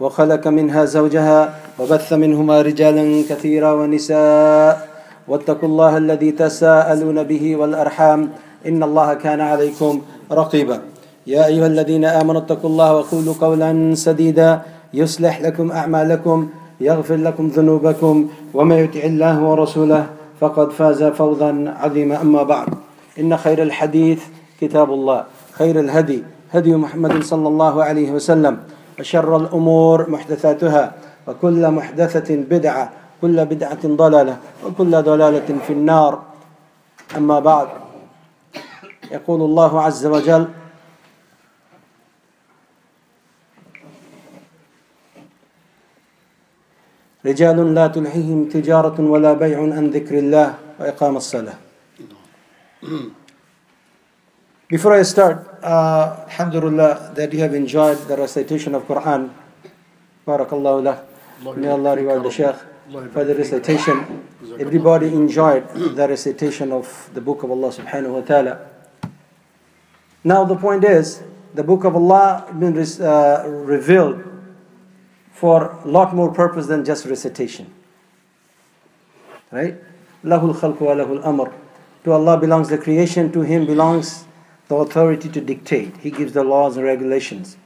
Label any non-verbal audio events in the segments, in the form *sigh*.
وخلق منها زوجها وبث منهما رجالا كثيرا ونساء. واتقوا الله الذي تساءلون به والأرحام. إن الله كان عليكم رقيبا. يا أيها الذين آمنوا اتقوا الله وقولوا قولا سديدا. يصلح لكم أعمالكم يغفر لكم ذنوبكم ومن يطع الله ورسوله فقد فاز فوزا عظيما. أما بعد إن خير الحديث كتاب الله خير الهدي هدي محمد صلى الله عليه وسلم. وشر الأمور محدثاتها وكل محدثة بدعة كل بدعة ضلالة وكل ضلالة في النار. أما بعد يقول الله عز وجل رجال لا تلهيهم تجارة ولا بيع عن ذكر الله وإقام الصلاة. *clears throat* Before I start, uh, Alhamdulillah, that you have enjoyed the recitation of Quran. Barakallahu lah. May Allah reward the Shaykh for the recitation. Everybody enjoyed the recitation of the Book of Allah subhanahu wa ta'ala. Now the point is, the Book of Allah has been uh, revealed for a lot more purpose than just recitation. Right? Lahul khalqu wa lahul amr. To Allah belongs the creation, to Him belongs the authority to dictate. He gives the laws and regulations.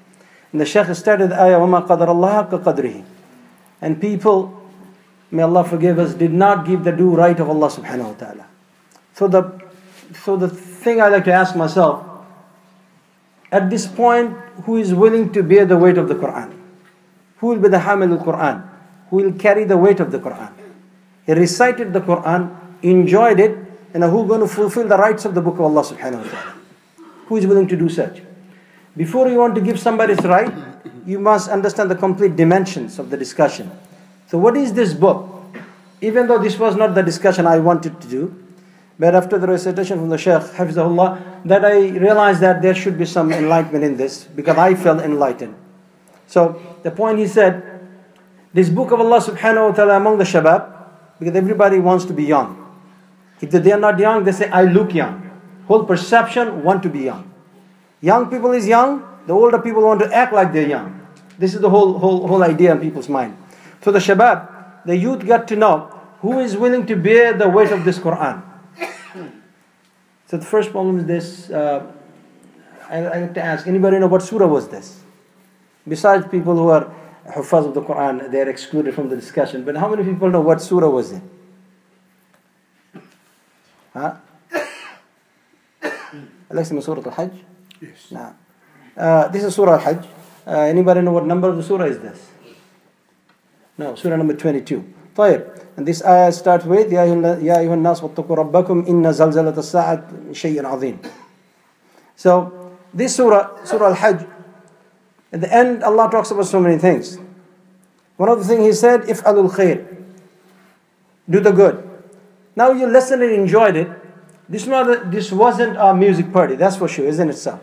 And the Shaykh started the ayah, وَمَا قَدَرَ اللَّهَ قَدْرِهِ And people, may Allah forgive us, did not give the due right of Allah subhanahu wa ta'ala. So the, so the thing I like to ask myself, at this point, who is willing to bear the weight of the Quran? Who will be the hamil al-Quran? Who will carry the weight of the Quran? He recited the Quran, enjoyed it, and who is going to fulfill the rights of the book of Allah subhanahu wa ta'ala? Who is willing to do such? Before you want to give somebody's right, you must understand the complete dimensions of the discussion. So, what is this book? Even though this was not the discussion I wanted to do, but after the recitation from the Shaykh, Hafizahullah, that I realized that there should be some enlightenment in this because I felt enlightened. So, the point he said, this book of Allah subhanahu wa ta'ala among the shabab, because everybody wants to be young. If they are not young, they say, I look young whole perception want to be young. Young people is young, the older people want to act like they're young. This is the whole, whole, whole idea in people's mind. So the shabab, the youth got to know who is willing to bear the weight of this Quran. *clears throat* So the first problem is this. Uh, I, I like to ask, anybody know what surah was this? Besides people who are huffaz of the Quran, they are excluded from the discussion. But how many people know what surah was it? Huh? أليس من سورة الحج؟ Yes. نعم. Uh, this is Surah Al-Hajj. Uh, anybody know what number of the surah is this? No, Surah number 22. طيب. And this ayah starts with يا أيها يا أيها الناس واتقوا ربكم إن زلزلة الساعة شيء عظيم. So this surah, Surah Al-Hajj, at the end Allah talks about so many things. One of the things He said, "If'alul khair." Do the good. Now you listened and enjoyed it. this not a, this wasn't a music party. That's for sure, isn't it, sir?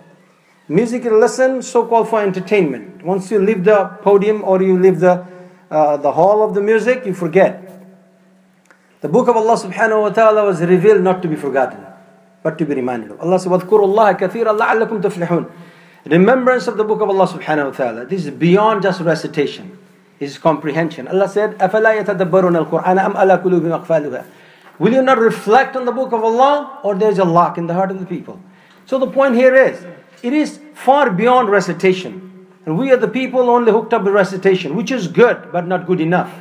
Music lesson, so-called for entertainment. Once you leave the podium or you leave the uh, the hall of the music, you forget. The book of Allah subhanahu wa taala was revealed not to be forgotten, but to be reminded of. Allah said, "Wadkurullaha kathira la'allakum tuflihun." Remembrance of the book of Allah subhanahu wa taala. This is beyond just recitation. it's comprehension. Allah said, "Afala yatadabbarun al-Qur'an am ala kulubim. Will you not reflect on the book of Allah or there's a lock in the heart of the people? So the point here is, it is far beyond recitation. And we are the people only hooked up with recitation, which is good, but not good enough.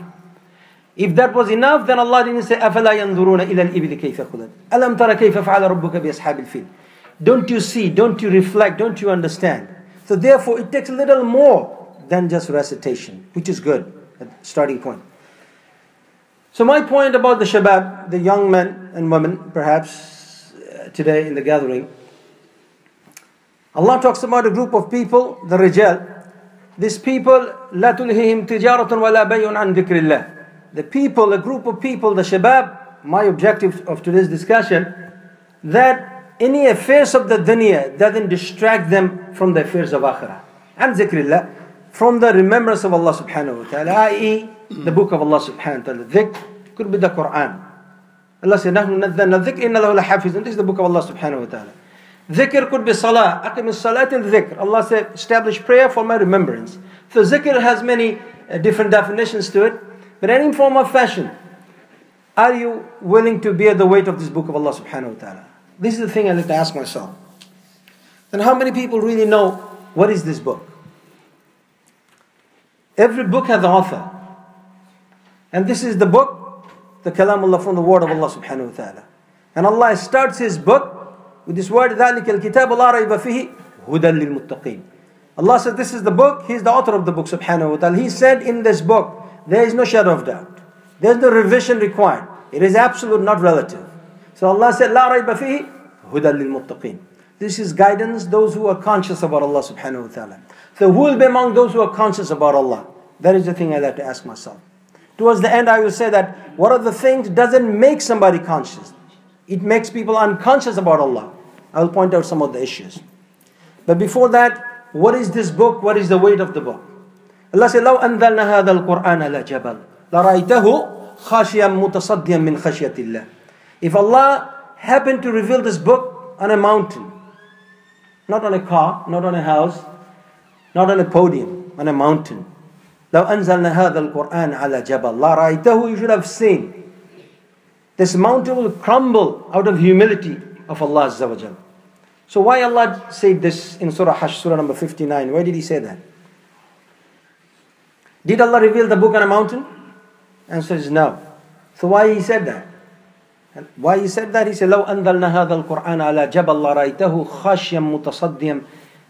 If that was enough, then Allah didn't say, أَفَلَا يَنظُرُونَ إِلَى الْإِبِلِ كَيْفَ خُلَدْ أَلَمْ تَرَ كَيْفَ فَعَلَ رَبُّكَ بِأَصْحَابِ الْفِيلِ Don't you see, don't you reflect, don't you understand? So therefore, it takes a little more than just recitation, which is good, starting point. So my point about the shabab, the young men and women, perhaps uh, today in the gathering, Allah talks about a group of people, the rijal, these people لا تلههم تجارة ولا بيع عن ذكر الله the people a group of people the shabab my objective of today's discussion that any affairs of the dunya doesn't distract them from the affairs of akhirah عن ذكر الله from the remembrance of Allah subhanahu wa ta'ala i.e. the book of Allah subhanahu wa ta'ala dhikr could be the Quran Allah said نحن نزلنا الذكر إن له لحافظ this is the book of Allah subhanahu wa ta'ala Dhikr could be salah. Aqim salat and dhikr. Allah said, establish prayer for my remembrance. So zikr has many uh, different definitions to it. But any form of fashion, are you willing to bear the weight of this book of Allah subhanahu wa ta'ala? This is the thing I like to ask myself. Then how many people really know what is this book? Every book has an author. And this is the book, the Kalamullah from the word of Allah subhanahu wa ta'ala. And Allah starts His book with this word ذلك الكتاب لا ريب فيه هدى للمتقين Allah said this is the book He's the author of the book subhanahu wa ta'ala He said in this book there is no shadow of doubt There is no revision required It is absolute not relative So Allah said لا ريب فيه هدى للمتقين This is guidance those who are conscious about Allah subhanahu wa ta'ala So who will be among those who are conscious about Allah That is the thing I like to ask myself Towards the end I will say that what are the things doesn't make somebody conscious it makes people unconscious about Allah I will point out some of the issues. But before that, what is this book? What is the weight of the book? Allah said, لو أنزلنا هذا القرآن على جبل لرأيته خاشيا متصديا من خشية الله. If Allah happened to reveal this book on a mountain, not on a car, not on a house, not on a podium, on a mountain. لو أنزلنا هذا القرآن على جبل لرأيته you should have seen. This mountain will crumble out of humility of Allah Azza wa Jal. So why Allah said this in Surah Hash, Surah number 59? Why did He say that? Did Allah reveal the book on a mountain? Answer is no. So why He said that? Why He said that? He said, لو أنزلنا هذا القرآن على جبل لرأيته خاشيا متصديا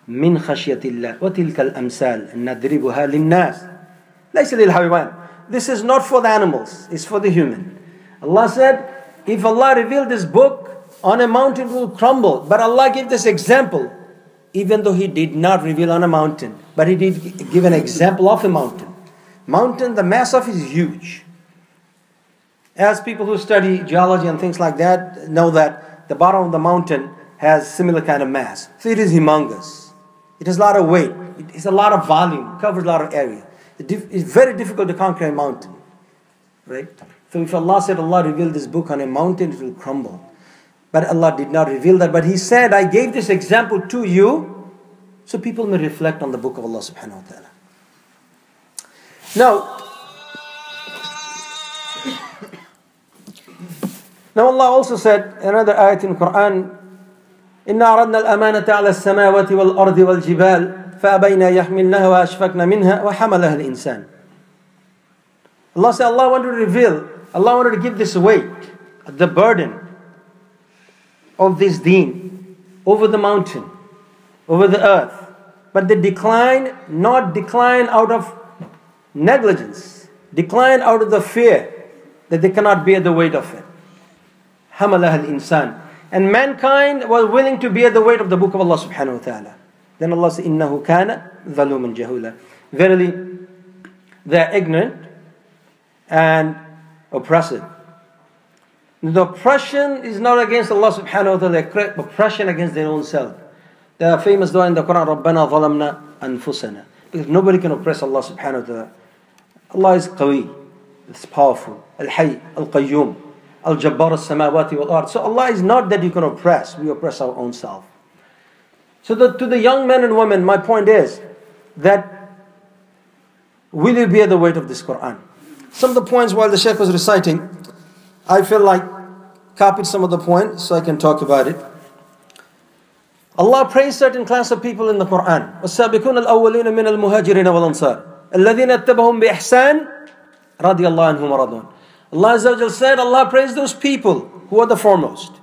من خشية الله وتلك الأمثال نضربها للناس ليس للحيوان This is not for the animals, it's for the human. Allah said, if Allah revealed this book on a mountain will crumble. But Allah gave this example, even though He did not reveal on a mountain, but He did give an example of a mountain. Mountain, the mass of it is huge. As people who study geology and things like that know that the bottom of the mountain has similar kind of mass. So it is humongous. It has a lot of weight. It is a lot of volume. Covers a lot of area. It's very difficult to conquer a mountain. Right? So if Allah said Allah revealed this book on a mountain, it will crumble. But Allah did not reveal that. But He said, I gave this example to you so people may reflect on the book of Allah subhanahu wa ta'ala. Now, *coughs* now Allah also said another ayat in Quran إنا أردنا الأمانة على السماوات والأرض والجبال فأبينا يحملنها وأشفقنا منها وحملها الإنسان Allah said Allah wanted to reveal Allah wanted to give this weight the burden of this deen over the mountain, over the earth. But they decline, not decline out of negligence, decline out of the fear that they cannot bear the weight of it. Hamalah al insan. And mankind was willing to bear the weight of the book of Allah subhanahu wa ta'ala. Then Allah said, Innahu kana dhaluman jahula. Verily, they are ignorant and oppressive. The oppression is not against Allah subhanahu wa ta'ala, oppression against their own self. There are famous dua in the Quran, رَبَّنَا ظَلَمْنَا أَنفُسَنَا. Because nobody can oppress Allah subhanahu wa ta'ala. Allah is qawi, it's powerful. Al-Hayy, Al-Qayyum, Al-Jabbar al-Samawati wal-Ard. So Allah is not that you can oppress, we oppress our own self. So the, to the young men and women, my point is that will you bear the weight of this Quran? Some of the points while the Shaykh was reciting, I feel like copied some of the points so I can talk about it. Allah praised certain class of people in the Quran. والسابقون الأولين من المهاجرين والأنصار الذين اتبعهم بإحسان رضي الله عنهم ورضوان. Allah Azza said, Allah praised those people who are the foremost.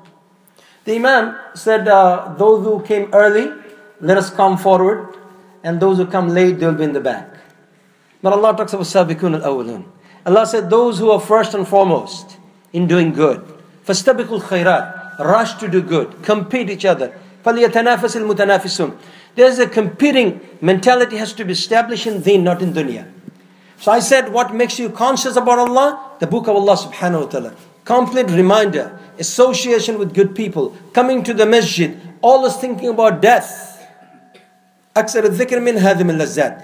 The Imam said, uh, those who came early, let us come forward, and those who come late, they'll be in the back. But Allah talks about sabiqun al-awwalun. Allah said, those who are first and foremost in doing good. فَاسْتَبِقُوا الْخَيْرَاتِ Rush to do good. Compete each other. فَلْيَتَنَافَسِ الْمُتَنَافِسُونَ There's a competing mentality has to be established in deen, not in dunya. So I said, what makes you conscious about Allah? The book of Allah subhanahu wa ta'ala. Complete reminder, association with good people, coming to the masjid, always thinking about death. أكثر الذكر من هذه اللذات.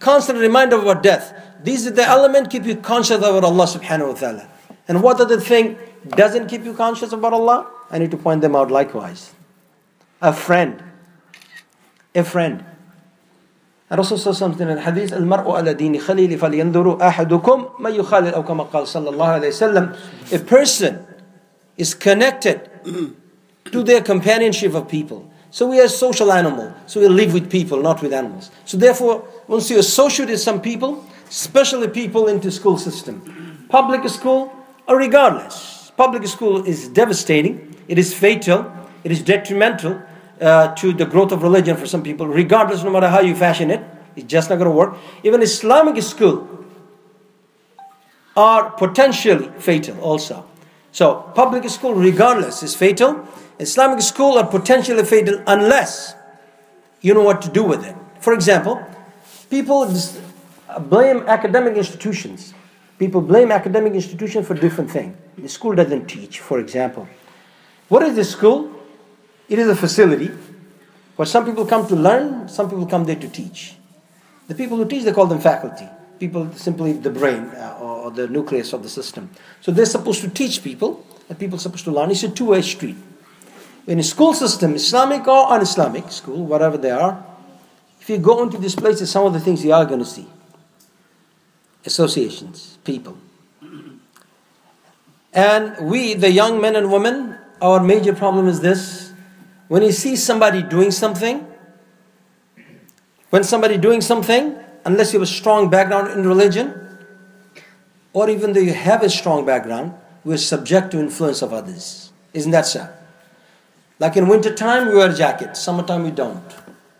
Constant reminder about death. These are the element keep you conscious about Allah subhanahu wa ta'ala. And what other thing doesn't keep you conscious about Allah? I need to point them out likewise. A friend. A friend. Rasul something in hadith, Al-mar'u ala khalili falyanduru ahadukum mayyukhalil, or kama qal sallallahu alayhi wasallam. A person is connected to their companionship of people. So we are a social animal. So we live with people, not with animals. So therefore, once you associate with some people, especially people into school system, public school, or regardless, public school is devastating. It is fatal. It is detrimental uh, to the growth of religion for some people, regardless, no matter how you fashion it. It's just not going to work. Even Islamic school are potentially fatal also. So public school, regardless, is fatal. Islamic school are potentially fatal unless you know what to do with it. For example, people blame academic institutions. People blame academic institutions for different things. The school doesn't teach, for example. What is the school? It is a facility where some people come to learn, some people come there to teach. The people who teach, they call them faculty. People simply the brain uh, or the nucleus of the system. So they're supposed to teach people, and people are supposed to learn. It's a two-way street. In a school system, Islamic or un-Islamic school, whatever they are, if you go into these places, some of the things you are going to see. Associations, people. And we, the young men and women, our major problem is this. When you see somebody doing something, when somebody doing something, unless you have a strong background in religion, or even though you have a strong background, we're subject to influence of others. Isn't that so? Like in winter time, we wear jackets. Summertime, we don't.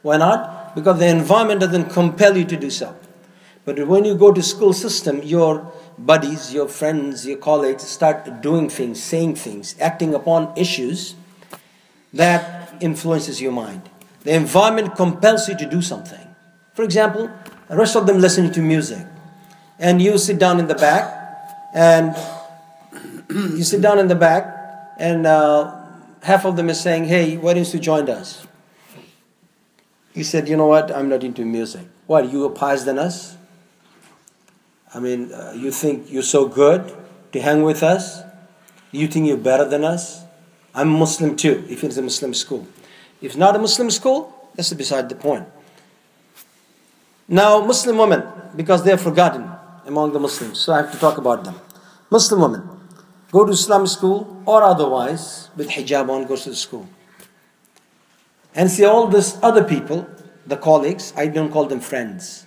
Why not? Because the environment doesn't compel you to do so. But when you go to school system, your buddies, your friends, your colleagues start doing things, saying things, acting upon issues that influences your mind. The environment compels you to do something. For example, the rest of them listening to music. And you sit down in the back, and *clears throat* you sit down in the back, and uh, half of them is saying, hey, why didn't you join us? He said, you know what, I'm not into music. What, you are pious than us? I mean, uh, you think you're so good to hang with us? You think you're better than us? I'm Muslim too, if it's a Muslim school. If not a Muslim school, that's beside the point. Now, Muslim women, because they're forgotten among the Muslims, so I have to talk about them. Muslim women, go to Islamic school or otherwise with hijab on, goes to the school. And see all these other people, the colleagues, I don't call them friends.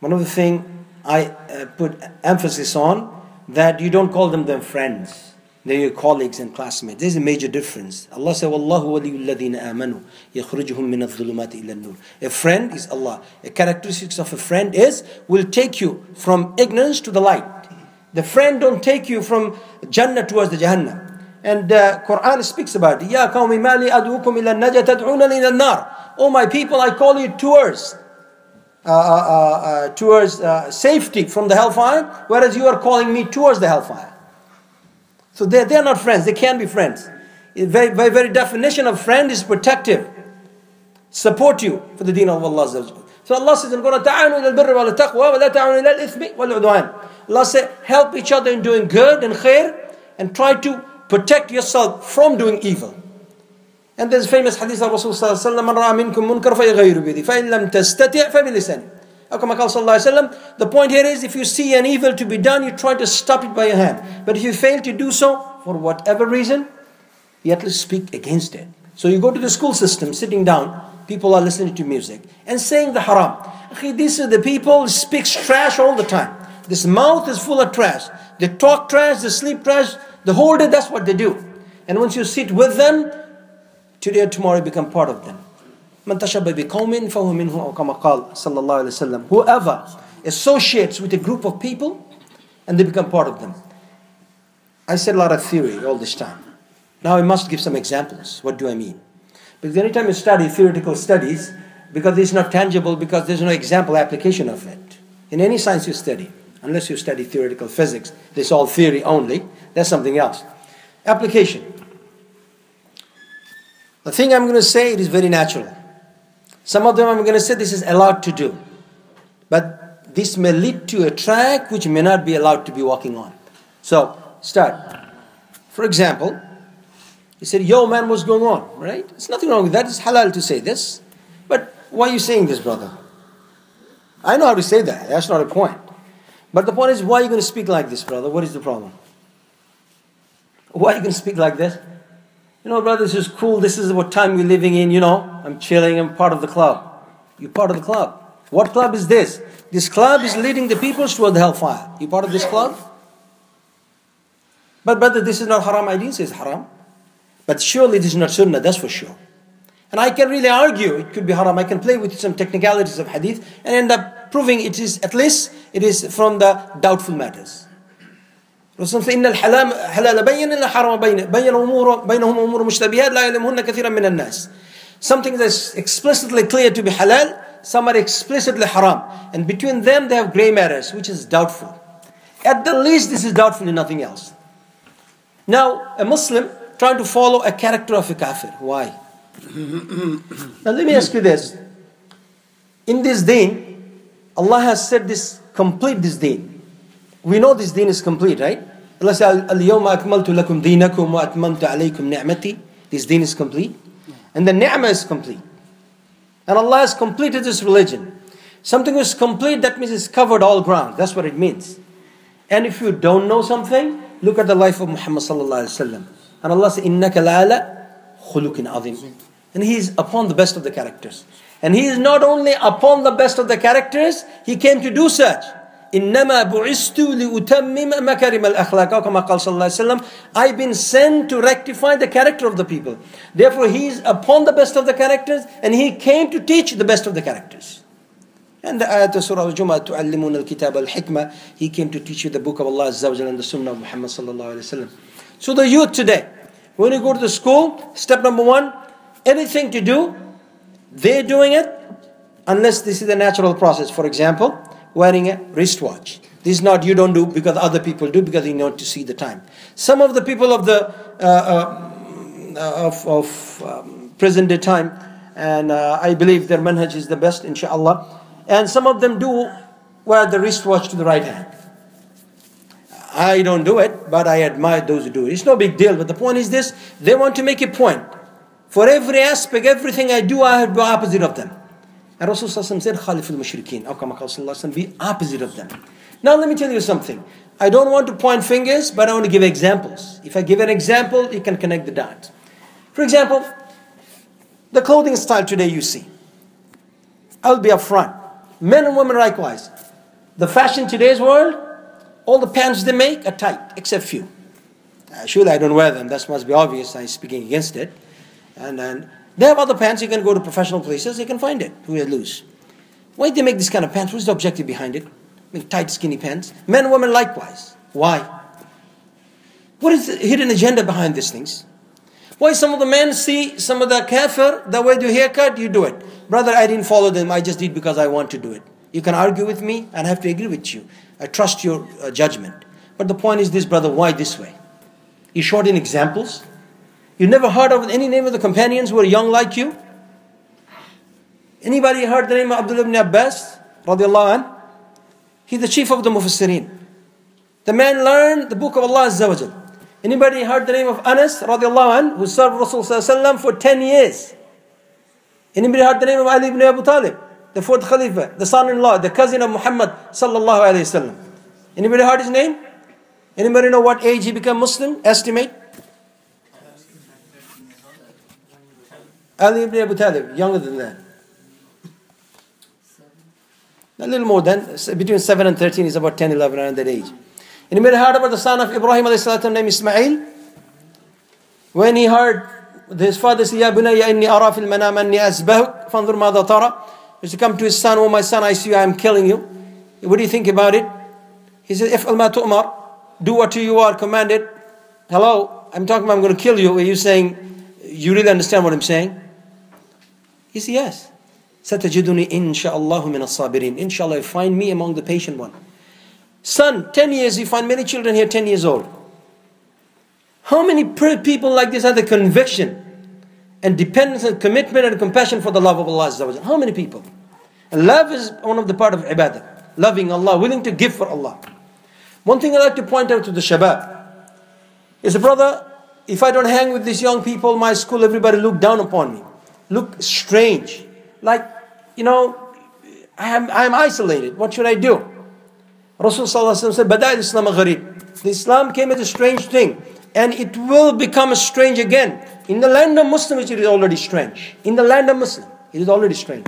One of the things I uh, put emphasis on that you don't call them them friends. They're your colleagues and classmates. There's a major difference. Allah said, ladhina amanu yakhrujuhum min ila nur A friend is Allah. A characteristics of a friend is will take you from ignorance to the light. The friend don't take you from Jannah towards the Jahannam. And uh, Quran speaks about it. Ya qawmi mali adukum ila najat tad'unani ila nar. Oh my people, I call you towards uh, uh, uh, towards uh, safety from the hellfire, whereas you are calling me towards the hellfire. So they're, they're not friends, they can't be friends. The very, very, very definition of friend is protective, support you for the deen of Allah. So Allah says in Quran, تَعَانُوا إِلَى الْبِرِّ وَالْتَقْوَى وَلَا تَعَانُوا إِلَى الْإِثْمِ وَالْعُدْوَانِ Allah said, help each other in doing good and khair, and try to protect yourself from doing evil. And there's a famous hadith of Rasulullah sallallahu alaihi wasallam, فَإِن لَمْ تَسْتَطِعْ فَبِلِسَانِ the point here is if you see an evil to be done, you try to stop it by your hand. But if you fail to do so, for whatever reason, you at least speak against it. So you go to the school system, sitting down, people are listening to music and saying the haram. These are the people speaks trash all the time. This mouth is full of trash. They talk trash, they sleep trash, the whole day that's what they do. And once you sit with them, today or tomorrow you become part of them. من تشبه بقوم فهو منه أو كما قال صلى الله عليه وسلم whoever associates with a group of people and they become part of them I said a lot of theory all this time now I must give some examples what do I mean because anytime you study theoretical studies because it's not tangible, because there's no example application of it. In any science you study, unless you study theoretical physics, this all theory only, that's something else. Application. The thing I'm going to say, it is very natural. Some of them I'm going to say this is allowed to do. But this may lead to a track which may not be allowed to be walking on. So, start. For example, he said, Yo, man, what's going on? Right? There's nothing wrong with that. It's halal to say this. But why are you saying this, brother? I know how to say that. That's not a point. But the point is, why are you going to speak like this, brother? What is the problem? Why are you going to speak like this? You know, brother, this is cool. This is what time we're living in. You know, I'm chilling. I'm part of the club. You're part of the club. What club is this? This club is leading the people toward the hellfire. You part of this club? But brother, this is not haram. I didn't say it's haram. But surely this is not sunnah, that's for sure. And I can really argue it could be haram. I can play with some technicalities of hadith and end up proving it is at least it is from the doubtful matters. Rasul said, إن الحلال بين إن الحرام بين بين أمور بينهم أمور مشتبهات لا يعلمهن كثيرا من الناس. Something that's explicitly clear to be halal, some are explicitly haram, and between them they have gray matters, which is doubtful. At the least, this is doubtful and nothing else. Now, a Muslim trying to follow a character of a kafir. Why? now, let me ask you this. In this deen, Allah has said this, complete this deen. We know this deen is complete, right? Allah said, اليوم أكملت لكم دينكم وأتممت عليكم نعمتي. This deen is complete. And the ni'mah is complete. And Allah has completed this religion. Something is complete, that means it's covered all ground. That's what it means. And if you don't know something, look at the life of Muhammad sallallahu alaihi wasallam. And Allah says, إِنَّكَ لَعَلَى خُلُقٍ عَظِيمٍ And He is upon the best of the characters. And He is not only upon the best of the characters, He came to do such. إنما بعثت لأتمم مكارم الأخلاق كما قال صلى الله عليه وسلم I've been sent to rectify the character of the people therefore he is upon the best of the characters and he came to teach the best of the characters and the ayat of Surah Al-Jumu'ah تعلمون الكتاب الحكمة he came to teach you the book of Allah Azza wa and the Sunnah of Muhammad صلى الله عليه وسلم so the youth today when you go to the school step number one anything to do they're doing it unless this is the natural process for example wearing a wristwatch. This is not you don't do because other people do because you want to see the time. Some of the people of the uh, uh, of, of um, present day time, and uh, I believe their manhaj is the best, inshallah. And some of them do wear the wristwatch to the right hand. I don't do it, but I admire those who do it. It's no big deal. But the point is this: they want to make a point. For every aspect, everything I do, I have the opposite of them. And Rasul said, Khalif al Mushrikeen, or be opposite of them. Now let me tell you something. I don't want to point fingers, but I want to give examples. If I give an example, you can connect the dots. For example, the clothing style today you see. I'll be upfront. Men and women likewise. The fashion today's world, all the pants they make are tight, except few. Uh, surely I don't wear them. That must be obvious. I'm speaking against it. And then they have other pants. You can go to professional places. They can find it. Who are loose. Why do they make this kind of pants? What's the objective behind it? Make tight, skinny pants. Men women likewise. Why? What is the hidden agenda behind these things? Why some of the men see some of the kafir, the way you haircut, you do it. Brother, I didn't follow them. I just did because I want to do it. You can argue with me and I have to agree with you. I trust your uh, judgment. But the point is this, brother, why this way? You short in examples. You never heard of any name of the companions who were young like you? Anybody heard the name of Abdullah ibn Abbas? Radiallahu anh? He's the chief of the Mufassirin. The man learned the book of Allah Azza wa Anybody heard the name of Anas radiallahu anh, who served Rasulullah for 10 years? Anybody heard the name of Ali ibn Abu Talib, the fourth Khalifa, the son-in-law, the cousin of Muhammad sallallahu alayhi wasallam? Anybody heard his name? Anybody know what age he became Muslim? Estimate? Ali ibn Abu Talib, younger than that. A little more than, between 7 and 13 is about 10, 11 around that age. And may have heard about the son of Ibrahim alayhi named Ismail. When he heard his father say, Ya bunayya inni ara fil manam anni asbahuk, fanzur madha tara. He to come to his son, oh my son, I see you, I am killing you. What do you think about it? He said, If ma tu'mar, do what you are commanded. Hello, I'm talking about I'm going to kill you. Are you saying, you really understand what I'm saying? He said, Yes. Satajiduni insha'Allahu min as-sabirin. Inshallah, find me among the patient one. Son, 10 years, you find many children here 10 years old. How many people like this have the conviction and dependence and commitment and compassion for the love of Allah? How many people? And love is one of the part of ibadah. Loving Allah, willing to give for Allah. One thing I like to point out to the shabab is, brother, if I don't hang with these young people, my school, everybody look down upon me look strange. Like, you know, I am, I am isolated. What should I do? Rasulullah said, Bada Islam gharib. The Islam came as a strange thing, and it will become strange again. In the land of Muslims, it is already strange. In the land of Muslim, it is already strange.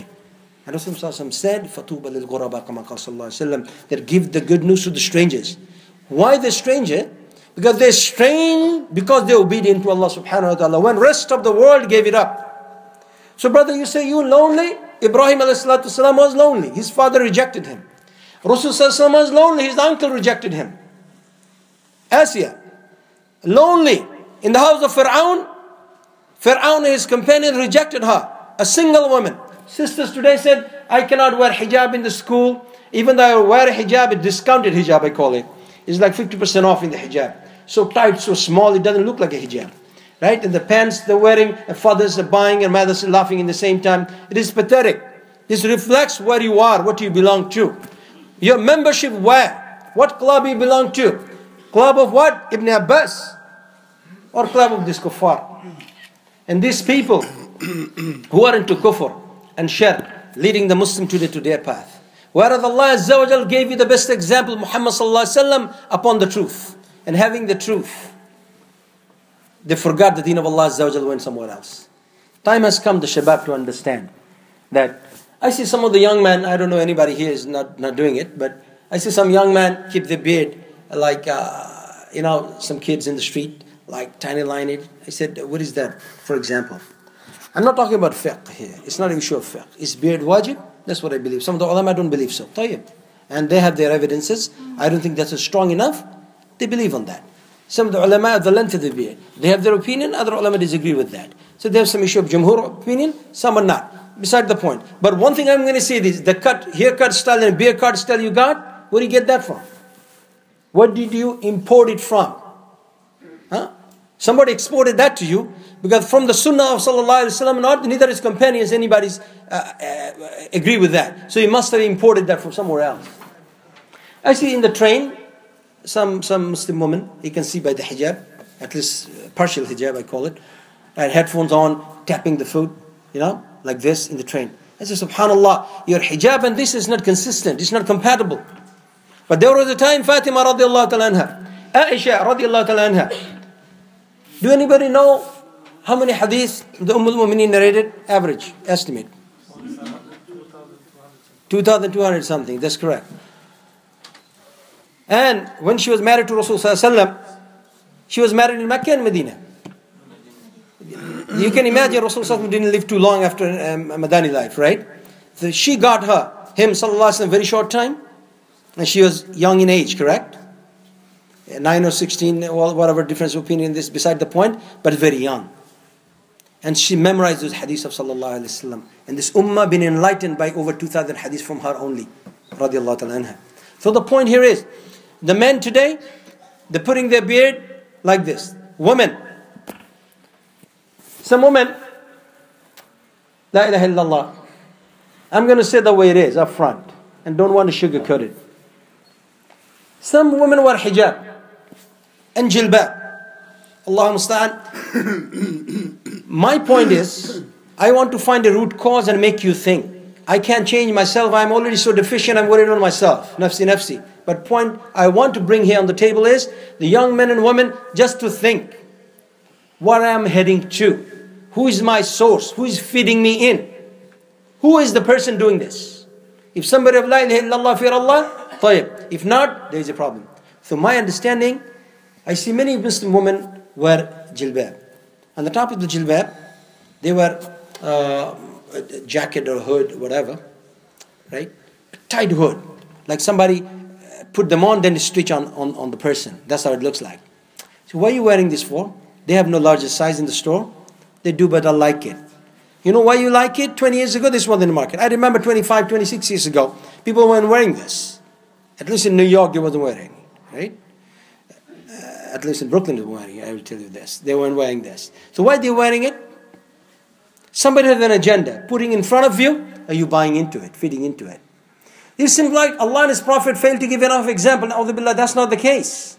And Rasul said, Fatuba lil Sallam," that give the good news to the strangers. Why the stranger? Because they're strange because they're obedient to Allah subhanahu wa ta'ala. When rest of the world gave it up. So brother, you say you lonely? Ibrahim والسلام, was lonely. His father rejected him. Rasulullah was lonely. His uncle rejected him. Asiya, lonely. In the house of Fir'aun, Fir'aun and his companion rejected her. A single woman. Sisters today said, I cannot wear hijab in the school. Even though I wear a hijab, a discounted hijab I call it. It's like 50% off in the hijab. So tight, so small, it doesn't look like a hijab. Right? And the pants they're wearing, and fathers are buying, and mothers are laughing in the same time. It is pathetic. This reflects where you are, what you belong to. Your membership where? What club you belong to? Club of what? Ibn Abbas? Or club of this kuffar? And these people *coughs* who are into kufr and shirk, leading the Muslim today to their path. Whereas Allah Azza wa gave you the best example, Muhammad Sallallahu upon the truth and having the truth they forgot the deen of Allah Azza went somewhere else. Time has come, the Shabab, to understand that. I see some of the young men, I don't know anybody here is not, not doing it, but I see some young men keep their beard like, uh, you know, some kids in the street, like tiny lined. I said, what is that, for example? I'm not talking about fiqh here. It's not an issue of fiqh. Is beard wajib? That's what I believe. Some of the ulama don't believe so. Tayyib. And they have their evidences. I don't think that's strong enough. They believe on that. Some of the ulama have the length of the beard. They have their opinion, other ulama disagree with that. So they have some issue of jumhur opinion, some are not beside the point. But one thing I'm going to say is the cut, haircut style and beard cut style you got, where do you get that from? Where did you import it from? Huh? Somebody exported that to you because from the Sunnah of Sallallahu Alaihi Wasallam, not neither his companions, anybody's uh, uh, agree with that. So he must have imported that from somewhere else. I see in the train some some Muslim woman. You can see by the hijab, at least uh, partial hijab, I call it, and headphones on, tapping the food, you know, like this in the train. I say, Subhanallah, your hijab and this is not consistent, it's not compatible. But there was a time Fatima radiallahu ta'ala anha, Aisha radiallahu ta'ala anha. Do anybody know how many hadith the Umm al-Mu'mineen narrated? Average, estimate. 2,200 something, that's correct. And when she was married to Rasulullah she was married in Mecca and Medina. You can imagine Rasulullah didn't live too long after um, Madani life, right? So she got her, him sallallahu in a very short time. And she was young in age, correct? 9 or 16, well, whatever difference of opinion, this beside the point, but very young. And she memorized those hadiths of Sallallahu Alaihi Wasallam. And this ummah been enlightened by over 2,000 hadiths from her only. Radiallahu anha. So the point here is, the men today, they're putting their beard like this. Women. Some women, La ilaha illallah. I'm going to say the way it is up front and don't want to sugarcoat it. Some women wear hijab and jilbab. Allah musta'an. *coughs* My point is, I want to find a root cause and make you think. I can't change myself. I'm already so deficient. I'm worried on myself. Nafsi, nafsi. But point I want to bring here on the table is the young men and women just to think what I am heading to. Who is my source? Who is feeding me in? Who is the person doing this? If somebody of La ilaha illallah fear Allah, طيب. If not, there is a problem. So my understanding, I see many Muslim women wear jilbab. On the top of the jilbab, they wear uh, a jacket or hood, whatever, right? Tight hood, like somebody uh, put them on, then stitch on, on, on the person. That's how it looks like. So why are you wearing this for? They have no larger size in the store. They do, but I like it. You know why you like it? 20 years ago, this was in the market. I remember 25, 26 years ago, people weren't wearing this. At least in New York, they wasn't wearing it, right? Uh, at least in Brooklyn, they were wearing it. I will tell you this. They weren't wearing this. So why are they wearing it? Somebody has an agenda, putting in front of you, are you buying into it, feeding into it? It seems like Allah and His Prophet failed to give enough example. Billah, that's not the case.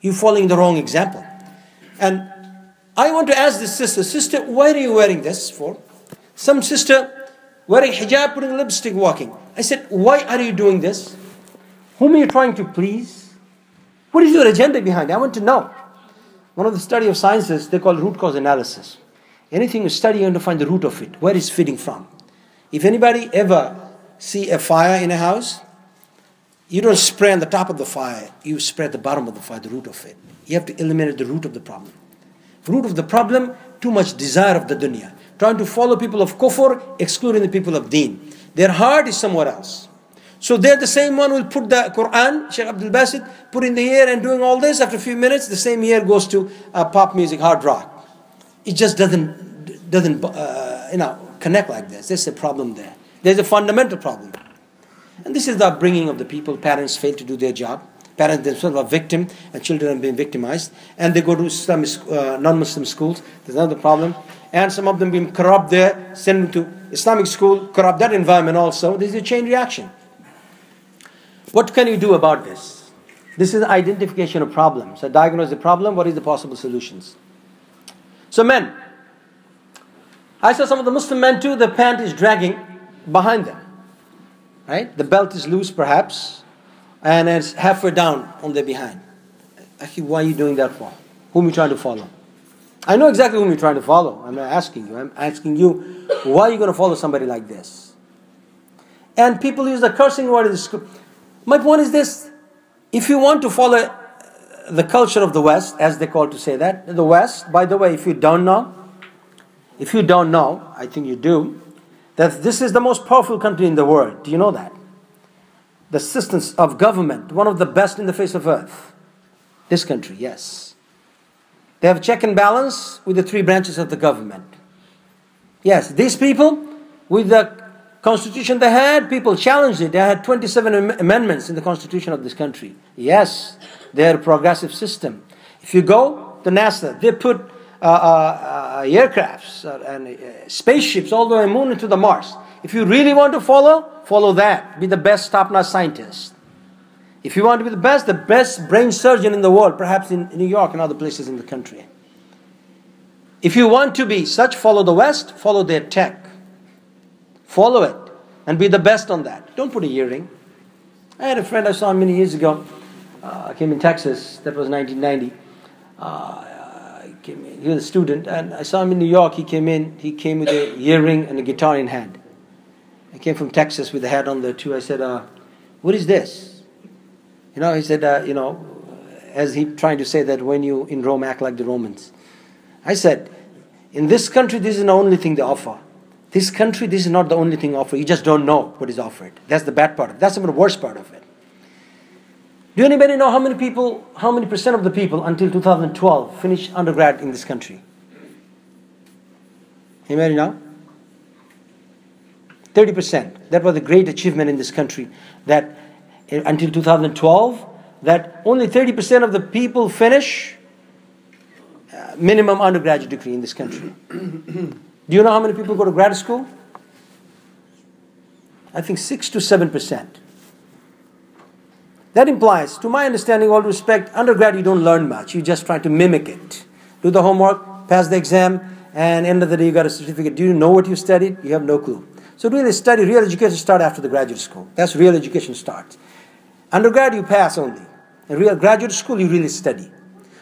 You're following the wrong example. And I want to ask this sister, sister, why are you wearing this for? Some sister wearing hijab, putting lipstick, walking. I said, why are you doing this? Whom are you trying to please? What is your agenda behind? I want to know. One of the study of sciences, they call root cause analysis. Anything you study, you want to find the root of it. Where is feeding from? If anybody ever see a fire in a house, you don't spray on the top of the fire, you spray at the bottom of the fire, the root of it. You have to eliminate the root of the problem. Root of the problem, too much desire of the dunya. Trying to follow people of kufr, excluding the people of deen. Their heart is somewhere else. So they're the same one who will put the Quran, Sheikh Abdul Basit, put in the ear and doing all this. After a few minutes, the same ear goes to uh, pop music, hard rock. It just doesn't, doesn't uh, you know, connect like this. There's a problem there. There's a fundamental problem. And this is the upbringing of the people. Parents fail to do their job. Parents themselves are victim, and children are being victimized. And they go to some uh, non-Muslim schools. There's another problem. And some of them being corrupt there, send them to Islamic school, corrupt that environment also. This is a chain reaction. What can you do about this? This is identification of problems. So diagnose the problem, what is the possible solutions? So men, I saw some of the Muslim men too, the pant is dragging behind them. Right? The belt is loose perhaps, and it's halfway down on their behind. Actually, why are you doing that for? Whom are you trying to follow? I know exactly whom you're trying to follow. I'm not asking you. I'm asking you, why are you going to follow somebody like this? And people use the cursing word in the school. My point is this if you want to follow the culture of the West, as they call to say that, the West, by the way, if you don't know, if you don't know, I think you do, that this is the most powerful country in the world. Do you know that? The systems of government, one of the best in the face of earth. This country, yes. They have check and balance with the three branches of the government. Yes, these people, with the constitution they had, people challenged it. They had 27 amendments in the constitution of this country. Yes, a progressive system. If you go to NASA, they put uh, uh, uh, aircrafts and spaceships all the way moon into the Mars. If you really want to follow, follow that. Be the best top-notch scientist. If you want to be the best, the best brain surgeon in the world, perhaps in New York and other places in the country. If you want to be such, follow the West, follow their tech. Follow it and be the best on that. Don't put a earring. I had a friend I saw many years ago. Uh, I came in Texas. That was 1990. Uh, came in. He was a student, and I saw him in New York. He came in. He came with a earring and a guitar in hand. I came from Texas with a hat on there too. I said, uh, "What is this?" You know, he said, uh, "You know," as he trying to say that when you in Rome act like the Romans. I said, "In this country, this is the only thing they offer. This country, this is not the only thing offered. You just don't know what is offered. That's the bad part. That's the worst part of it." Do anybody know how many people, how many percent of the people until 2012 finished undergrad in this country? Anybody know? 30%. That was a great achievement in this country. That eh, until 2012, that only 30% of the people finish uh, minimum undergraduate degree in this country. Do you know how many people go to grad school? I think 6 to 7%. That implies, to my understanding, all respect, undergrad you don't learn much. You just try to mimic it. Do the homework, pass the exam, and end of the day you got a certificate. Do you know what you studied? You have no clue. So really study, real education start after the graduate school. That's real education starts. Undergrad you pass only. In real graduate school you really study.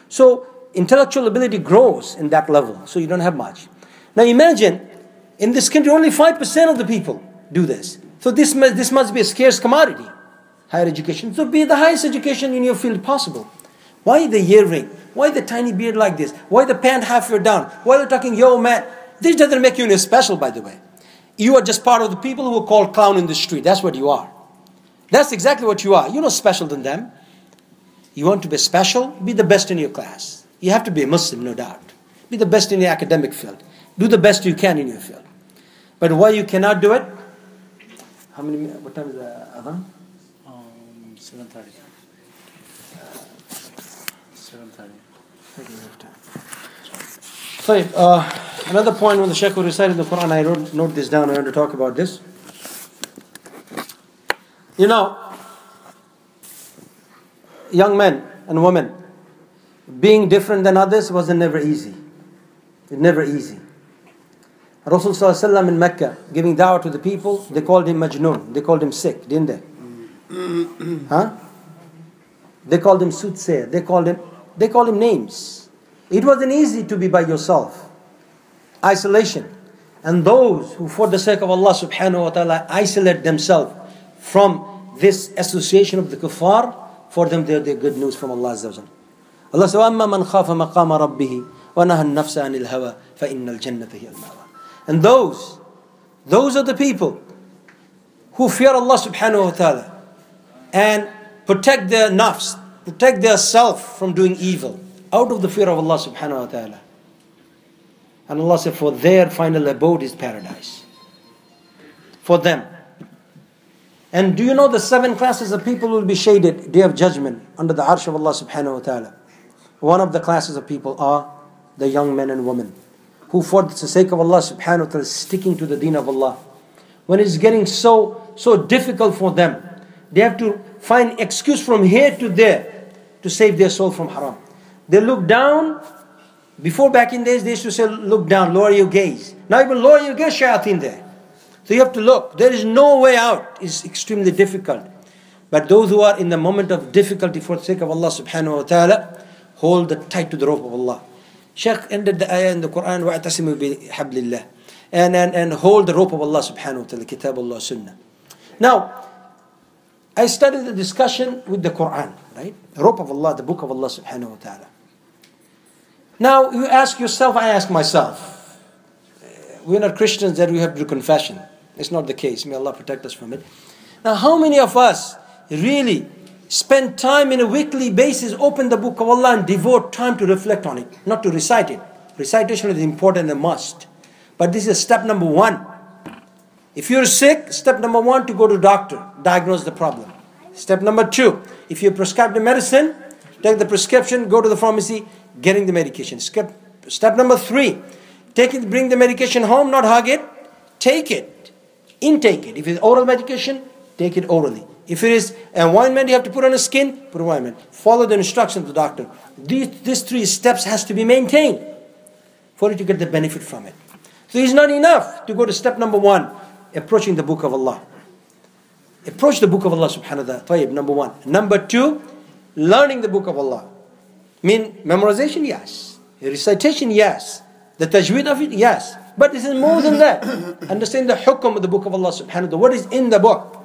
So intellectual ability grows in that level. So you don't have much. Now imagine, in this country only 5% of the people do this. So this, this must be a scarce commodity higher education. So be the highest education in your field possible. Why the earring? Why the tiny beard like this? Why the pant half halfway down? Why are you talking, yo man? This doesn't make you any special, by the way. You are just part of the people who are called clown in the street. That's what you are. That's exactly what you are. You're not special than them. You want to be special? Be the best in your class. You have to be a Muslim, no doubt. Be the best in your academic field. Do the best you can in your field. But why you cannot do it? How many? What time is the adhan? Seven thirty. Seven thirty. So, uh, another point when the Shaykh recited the Quran, I wrote note this down. I want to talk about this. You know, young men and women, being different than others was never easy. It never easy. Rasul in Mecca, giving da'wah to the people, they called him Majnun, they called him sick, didn't they? huh? They called him soothsayer. They called him they called him names. It wasn't easy to be by yourself. Isolation. And those who for the sake of Allah subhanahu wa ta'ala isolate themselves from this association of the kuffar, for them they're the good news from Allah Azza Allah says, وَأَمَّا مَنْ خَافَ مَقَامَ رَبِّهِ وَنَهَى النَّفْسَ عَنِ الْهَوَى فَإِنَّ الْجَنَّةَ هِيَ الْمَأْوَى And those, those are the people who fear Allah subhanahu wa ta'ala and protect their nafs, protect their self from doing evil out of the fear of Allah subhanahu wa ta'ala. And Allah said, for their final abode is paradise. For them. And do you know the seven classes of people will be shaded day of judgment under the arsh of Allah subhanahu wa ta'ala? One of the classes of people are the young men and women who for the sake of Allah subhanahu wa ta'ala sticking to the deen of Allah. When it's getting so so difficult for them, they have to find excuse from here to there to save their soul from haram. They look down. Before back in days, they used to say, look down, lower your gaze. Now even lower your gaze, shayateen there. So you have to look. There is no way out. It's extremely difficult. But those who are in the moment of difficulty for the sake of Allah subhanahu wa ta'ala, hold tight to the rope of Allah. Shaykh ended the ayah in the Quran, وَاعْتَسِمُوا بِحَبْلِ اللَّهِ and, and, and hold the rope of Allah subhanahu wa ta'ala, kitab Allah sunnah. Now, I started the discussion with the Quran, right? The rope of Allah, the book of Allah subhanahu wa ta'ala. Now, you ask yourself, I ask myself. Eh, we're not Christians that we have to do confession. It's not the case. May Allah protect us from it. Now, how many of us really spend time in a weekly basis, open the book of Allah and devote time to reflect on it, not to recite it? Recitation is important and must. But this is step number one. If you're sick, step number one to go to doctor, diagnose the problem. Step number two, if you prescribe the medicine, take the prescription, go to the pharmacy, getting the medication. Step, step number three, take it, bring the medication home, not hug it, take it, intake it. If it's oral medication, take it orally. If it is an ointment you have to put on the skin, put ointment. Follow the instructions of the doctor. These, these three steps has to be maintained for you to get the benefit from it. So it's not enough to go to step number one, approaching the book of Allah. Approach the book of Allah subhanahu wa ta'ala. Number one. Number two, learning the book of Allah. Mean memorization, yes. Recitation, yes. The tajweed of it, yes. But this is more than that. *coughs* Understand the hukum of the book of Allah subhanahu wa ta'ala. What is in the book?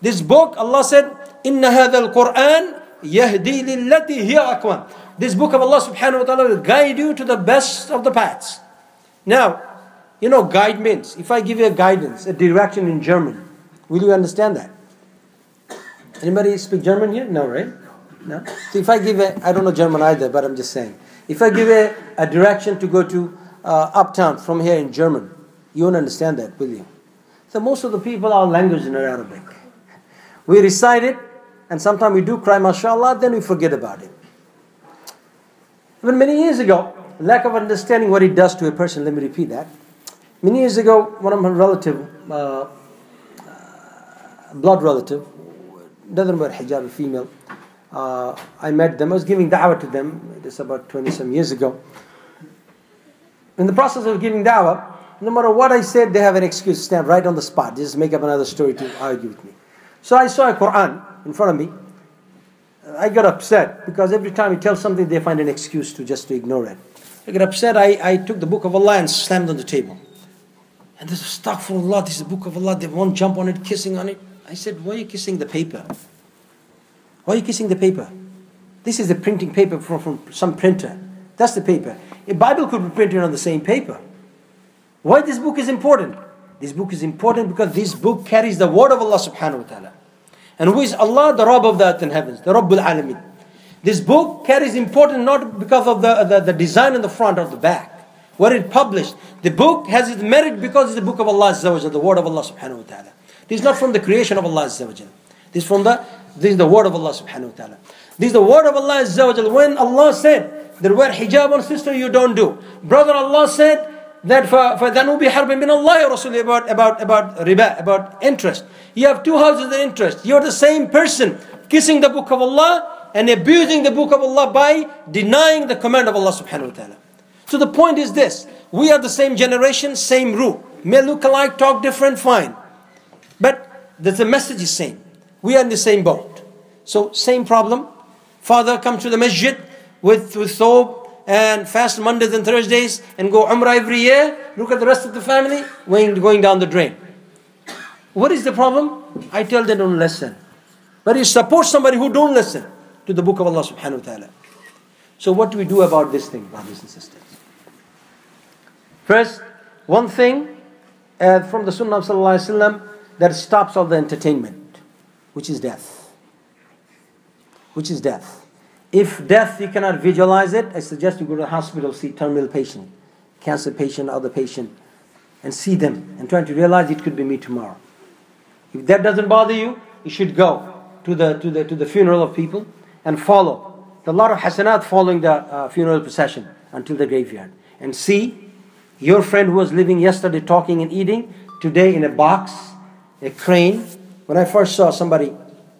This book, Allah said, Inna al-qur'an yahdi lillati hiya aqwam. This book of Allah subhanahu wa ta'ala will guide you to the best of the paths. Now, you know, guide means, if I give you a guidance, a direction in German, will you understand that? Anybody speak German here? No, right? No? So if I give a, I don't know German either, but I'm just saying. If I give a, a direction to go to uh, uptown from here in German, you won't understand that, will you? So most of the people, our language is in Arabic. We recite it, and sometimes we do cry, mashallah, then we forget about it. Even many years ago, lack of understanding what it does to a person, let me repeat that. Many years ago, one of my relative, uh, blood relative, doesn't wear hijab, a female, uh, I met them, I was giving da'wah to them, this about 20 some years ago. In the process of giving da'wah, no matter what I said, they have an excuse to stand right on the spot, just make up another story to argue with me. So I saw a Quran in front of me. I got upset because every time he tells something, they find an excuse to just to ignore it. I got upset. I, I took the book of Allah and slammed on the table. And this is Allah, this is the book of Allah. They won't jump on it, kissing on it. I said, why are you kissing the paper? Why are you kissing the paper? This is the printing paper from, from some printer. That's the paper. A Bible could be printed on the same paper. Why this book is important? This book is important because this book carries the word of Allah subhanahu wa ta'ala. And who is Allah? The Rabb of the earth and heavens, the Rabbul Alameen. This book carries important not because of the, the, the design on the front or the back. where it published. The book has its merit because it's the book of Allah the word of Allah subhanahu wa ta'ala. This is not from the creation of Allah Azza wa Jal. This is from the this is the word of Allah subhanahu wa ta'ala. This is the word of Allah Azza wa Jal. When Allah said that wear hijab on sister, you don't do. Brother, Allah said that for for be حَرْبٍ مِنَ اللَّهِ وَرَسُولِهِ about, about, about riba, about interest. You have two houses of interest. You're the same person kissing the book of Allah and abusing the book of Allah by denying the command of Allah subhanahu wa ta'ala. So the point is this we are the same generation, same root. May look alike, talk different, fine. But the message is same. We are in the same boat. So, same problem. Father comes to the masjid with, with thobe and fast Mondays and Thursdays and go Umrah every year. Look at the rest of the family going, going down the drain. What is the problem? I tell them don't listen. But you support somebody who don't listen to the book of Allah subhanahu wa ta'ala. So what do we do about this thing, brothers and sisters? First, one thing uh, from the Sunnah of Sallallahu Alaihi Wasallam that stops all the entertainment, which is death. Which is death. If death you cannot visualize it, I suggest you go to the hospital, see terminal patient, cancer patient, other patient, and see them and try to realize it could be me tomorrow. If that doesn't bother you, you should go to the to the to the funeral of people and follow. A lot of hasanat following the uh, funeral procession until the graveyard and see your friend who was living yesterday talking and eating, today in a box, a crane. When I first saw somebody,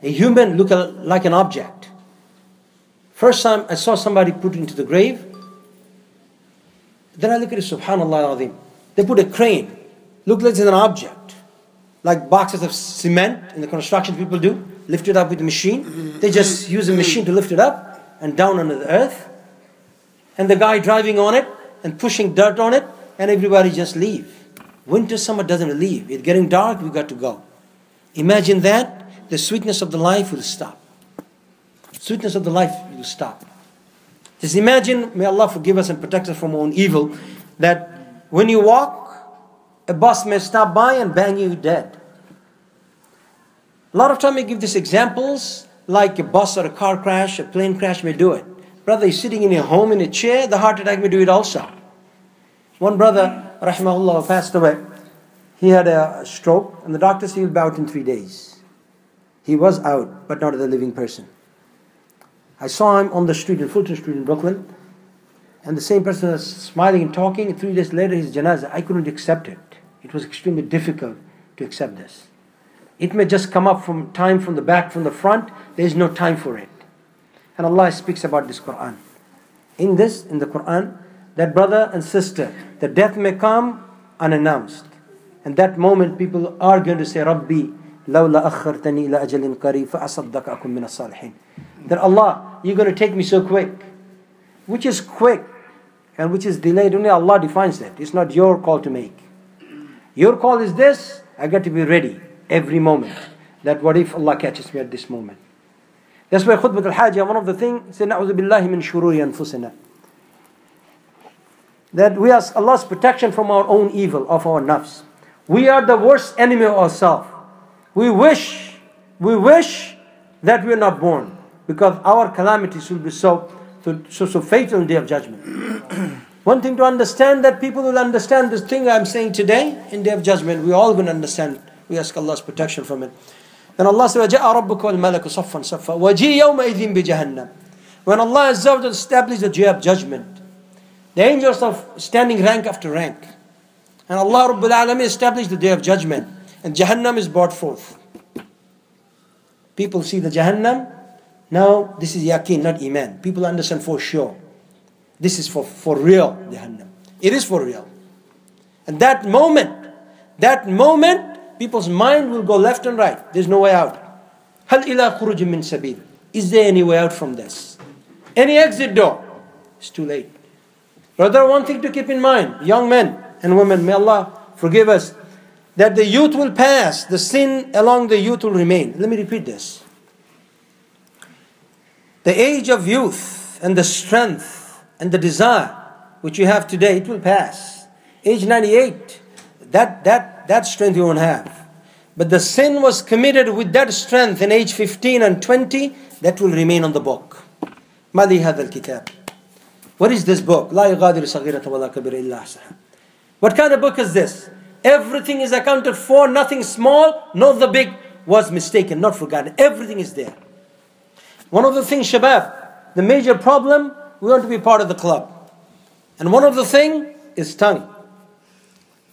a human look like an object. First time I saw somebody put into the grave, then I look at it, subhanallah azim. They put a crane, look like it's an object. Like boxes of cement in the construction people do, lift it up with a machine. They just use a machine to lift it up and down under the earth. And the guy driving on it and pushing dirt on it and everybody just leave. Winter, summer doesn't leave. It's getting dark, we've got to go. Imagine that, the sweetness of the life will stop. Sweetness of the life will stop. Just imagine, may Allah forgive us and protect us from our own evil, that when you walk, a bus may stop by and bang you dead. A lot of time I give these examples, like a bus or a car crash, a plane crash may do it. Brother, you're sitting in your home in a chair, the heart attack may do it also. One brother, rahimahullah, passed away. He had a stroke, and the doctors he'll be out in three days. He was out, but not as a living person. I saw him on the street in Fulton Street in Brooklyn, and the same person was smiling and talking. Three days later, his janazah, I couldn't accept it. It was extremely difficult to accept this. It may just come up from time from the back, from the front. There is no time for it. And Allah speaks about this Quran. In this, in the Quran, that brother and sister, the death may come unannounced. And that moment people are going to say, Rabbi, لولا أخرتني إلى أجل قريب فأصدق أكون من الصالحين. That Allah, you're going to take me so quick. Which is quick and which is delayed, only Allah defines that. It's not your call to make. Your call is this, I got to be ready every moment. That what if Allah catches me at this moment? That's why khutbah al-hajjah, one of the things, say, نعوذ بالله من شرور أنفسنا that we ask Allah's protection from our own evil of our nafs. We are the worst enemy of ourselves. We wish, we wish that we are not born because our calamities will be so, so, so fatal in the day of judgment. *clears throat* One thing to understand that people will understand this thing I'm saying today in day of judgment. We're all going to understand. We ask Allah's protection from it. Then Allah says, وَجَاءَ رَبُّكَ وَالْمَلَكُ صَفًّا صَفًّا وَجِي يَوْمَئِذٍ بِجَهَنَّمٍ When Allah Azza established the day of judgment, the angels are standing rank after rank. And Allah Rabbul Alameen established the day of judgment. And Jahannam is brought forth. People see the Jahannam. Now, this is yaqeen, not iman. People understand for sure. This is for, for real, Jahannam. It is for real. And that moment, that moment, people's mind will go left and right. There's no way out. Hal ila min sabil. Is there any way out from this? Any exit door? It's too late. Brother, one thing to keep in mind, young men and women, may Allah forgive us, that the youth will pass, the sin along the youth will remain. Let me repeat this. The age of youth and the strength and the desire which you have today, it will pass. Age 98, that, that, that strength you won't have. But the sin was committed with that strength in age 15 and 20, that will remain on the book. Mali hadal kitab. What is this book? لا يغادر صغيرة ولا كبيرة إلا أحصاها. What kind of book is this? Everything is accounted for, nothing small, not the big was mistaken, not forgotten. Everything is there. One of the things, Shabab, the major problem, we want to be part of the club. And one of the thing is tongue.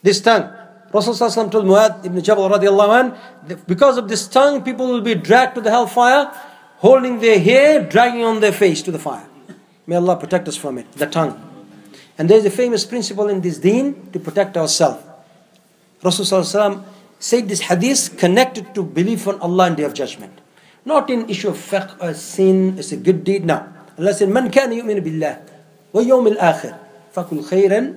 This tongue. Rasulullah told Muad ibn Jabal radiallahu anh, because of this tongue, people will be dragged to the hellfire, holding their hair, dragging on their face to the fire. May Allah protect us from it, the tongue. And there is a famous principle in this deen to protect ourselves. Rasulullah said this hadith connected to belief on Allah and Day of Judgment. Not in issue of fiqh or sin, it's a good deed. Now Allah said, Man kana yu'minu billah wa yawm al-akhir fakul khayran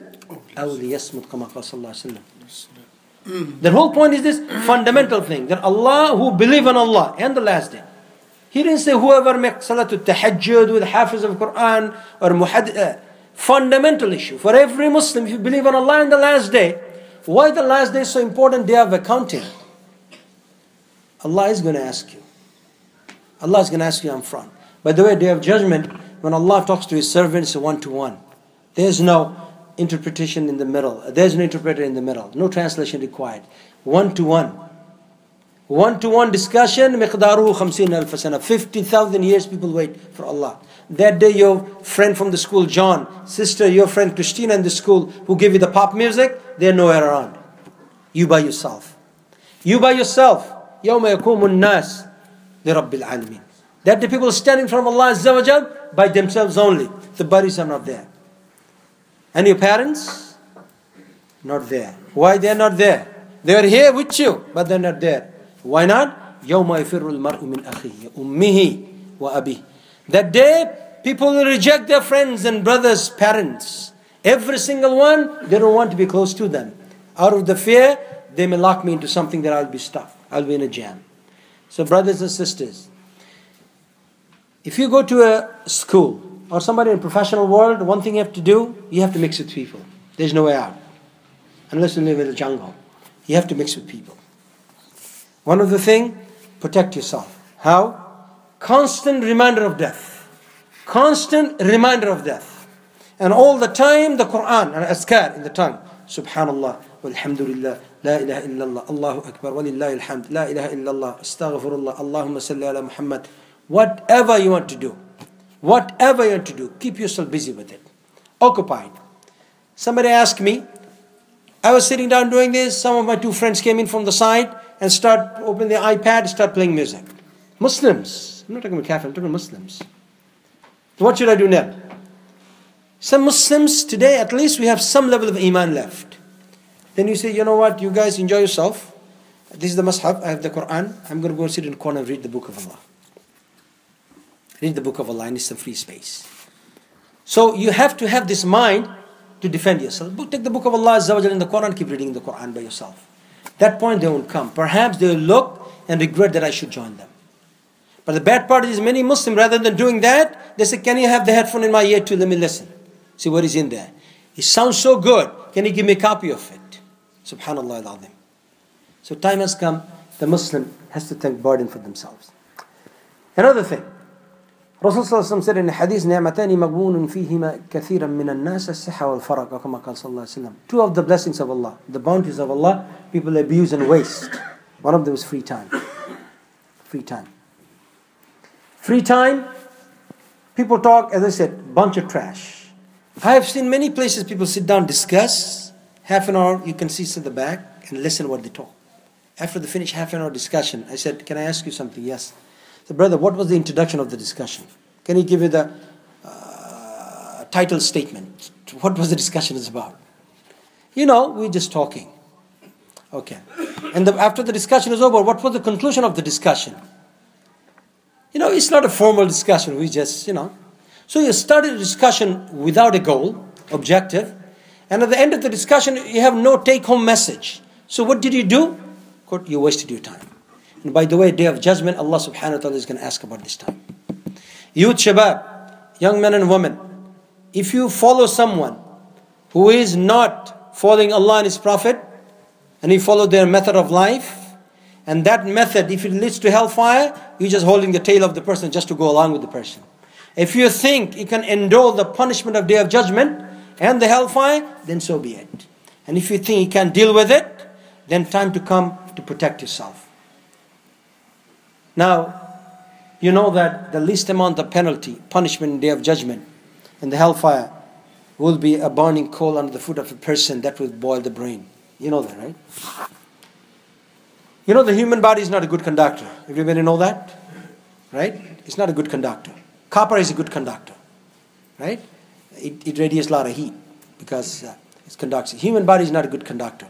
aw liyasmut kama qala sallallahu alayhi The whole point is this fundamental thing that Allah who believe on Allah and the last day he didn't say whoever makes salatul tahajjud with hafiz of Quran or muhaddith. Uh, fundamental issue for every Muslim. If you believe in Allah and the last day, why the last day is so important? Day of accounting. Allah is going to ask you. Allah is going to ask you in front. By the way, day of judgment, when Allah talks to His servants, one to one. There's no interpretation in the middle. There's no interpreter in the middle. No translation required. One to one. One to one discussion, miqdaruhu khamsin al fasana. 50,000 years people wait for Allah. That day your friend from the school, John, sister, your friend Christina in the school, who give you the pop music, they're nowhere around. You by yourself. You by yourself. يوم يقوم الناس لرب العالمين. That the people standing from Allah Azza wa Jal by themselves only. The bodies are not there. And your parents? Not there. Why they're not there? They're here with you, but they're not there. Why not? يوم يفر المرء من أخيه أمه وأبيه. That day, people will reject their friends and brothers, parents. Every single one, they don't want to be close to them. Out of the fear, they may lock me into something that I'll be stuck. I'll be in a jam. So, brothers and sisters, if you go to a school or somebody in the professional world, one thing you have to do, you have to mix with people. There's no way out. Unless you live in the jungle. You have to mix with people. One of the thing, protect yourself. How? Constant reminder of death. Constant reminder of death. And all the time the Quran and azkar in the tongue. Subhanallah, walhamdulillah, la ilaha illallah, Allahu Akbar, walillahi alhamd, la ilaha illallah, astaghfirullah, Allahumma salli ala Muhammad. Whatever you want to do, whatever you want to do, keep yourself busy with it. Occupied. Somebody asked me, I was sitting down doing this, some of my two friends came in from the side and start open the iPad, start playing music. Muslims. I'm not talking about Kafir, I'm talking about Muslims. So what should I do now? Some Muslims today, at least we have some level of Iman left. Then you say, you know what, you guys enjoy yourself. This is the Mus'haf, I have the Quran. I'm going to go and sit in the corner and read the book of Allah. Read the book of Allah, and it's some free space. So you have to have this mind to defend yourself. Take the book of Allah in the Quran, keep reading the Quran by yourself. That point they won't come. Perhaps they will look and regret that I should join them. But the bad part is many Muslims, rather than doing that, they say, Can you have the headphone in my ear too? let me listen? See what is in there. It sounds so good. Can you give me a copy of it? Subhanallah al So time has come, the Muslim has to take burden for themselves. Another thing. Rasulullah said in the hadith, نعمتان مغبون فيهما كثيرا من الناس الصحة والفرق كما قال صلى الله عليه وسلم. Two of the blessings of Allah, the bounties of Allah, people abuse and waste. One of them is free time. Free time. Free time, people talk, as I said, bunch of trash. I have seen many places people sit down, discuss, half an hour, you can sit at the back and listen what they talk. After they finish half an hour discussion, I said, Can I ask you something? Yes. So, brother, what was the introduction of the discussion? Can you give me the uh, title statement? What was the discussion is about? You know, we're just talking. Okay. And the, after the discussion is over, what was the conclusion of the discussion? You know, it's not a formal discussion. We just, you know. So you started a discussion without a goal, objective, and at the end of the discussion, you have no take home message. So what did you do? You wasted your time. And by the way, day of judgment, Allah subhanahu wa ta'ala is going to ask about this time. Youth shabab, young men and women, if you follow someone who is not following Allah and His Prophet, and you follow their method of life, and that method, if it leads to hellfire, you're just holding the tail of the person just to go along with the person. If you think you can endure the punishment of day of judgment and the hellfire, then so be it. And if you think you can deal with it, then time to come to protect yourself. Now, you know that the least amount of penalty, punishment day of judgment, in the hellfire, will be a burning coal under the foot of a person that will boil the brain. You know that, right? You know the human body is not a good conductor. Everybody know that? Right? It's not a good conductor. Copper is a good conductor. Right? It, it radiates a lot of heat because uh, it conducts. Human body is not a good conductor.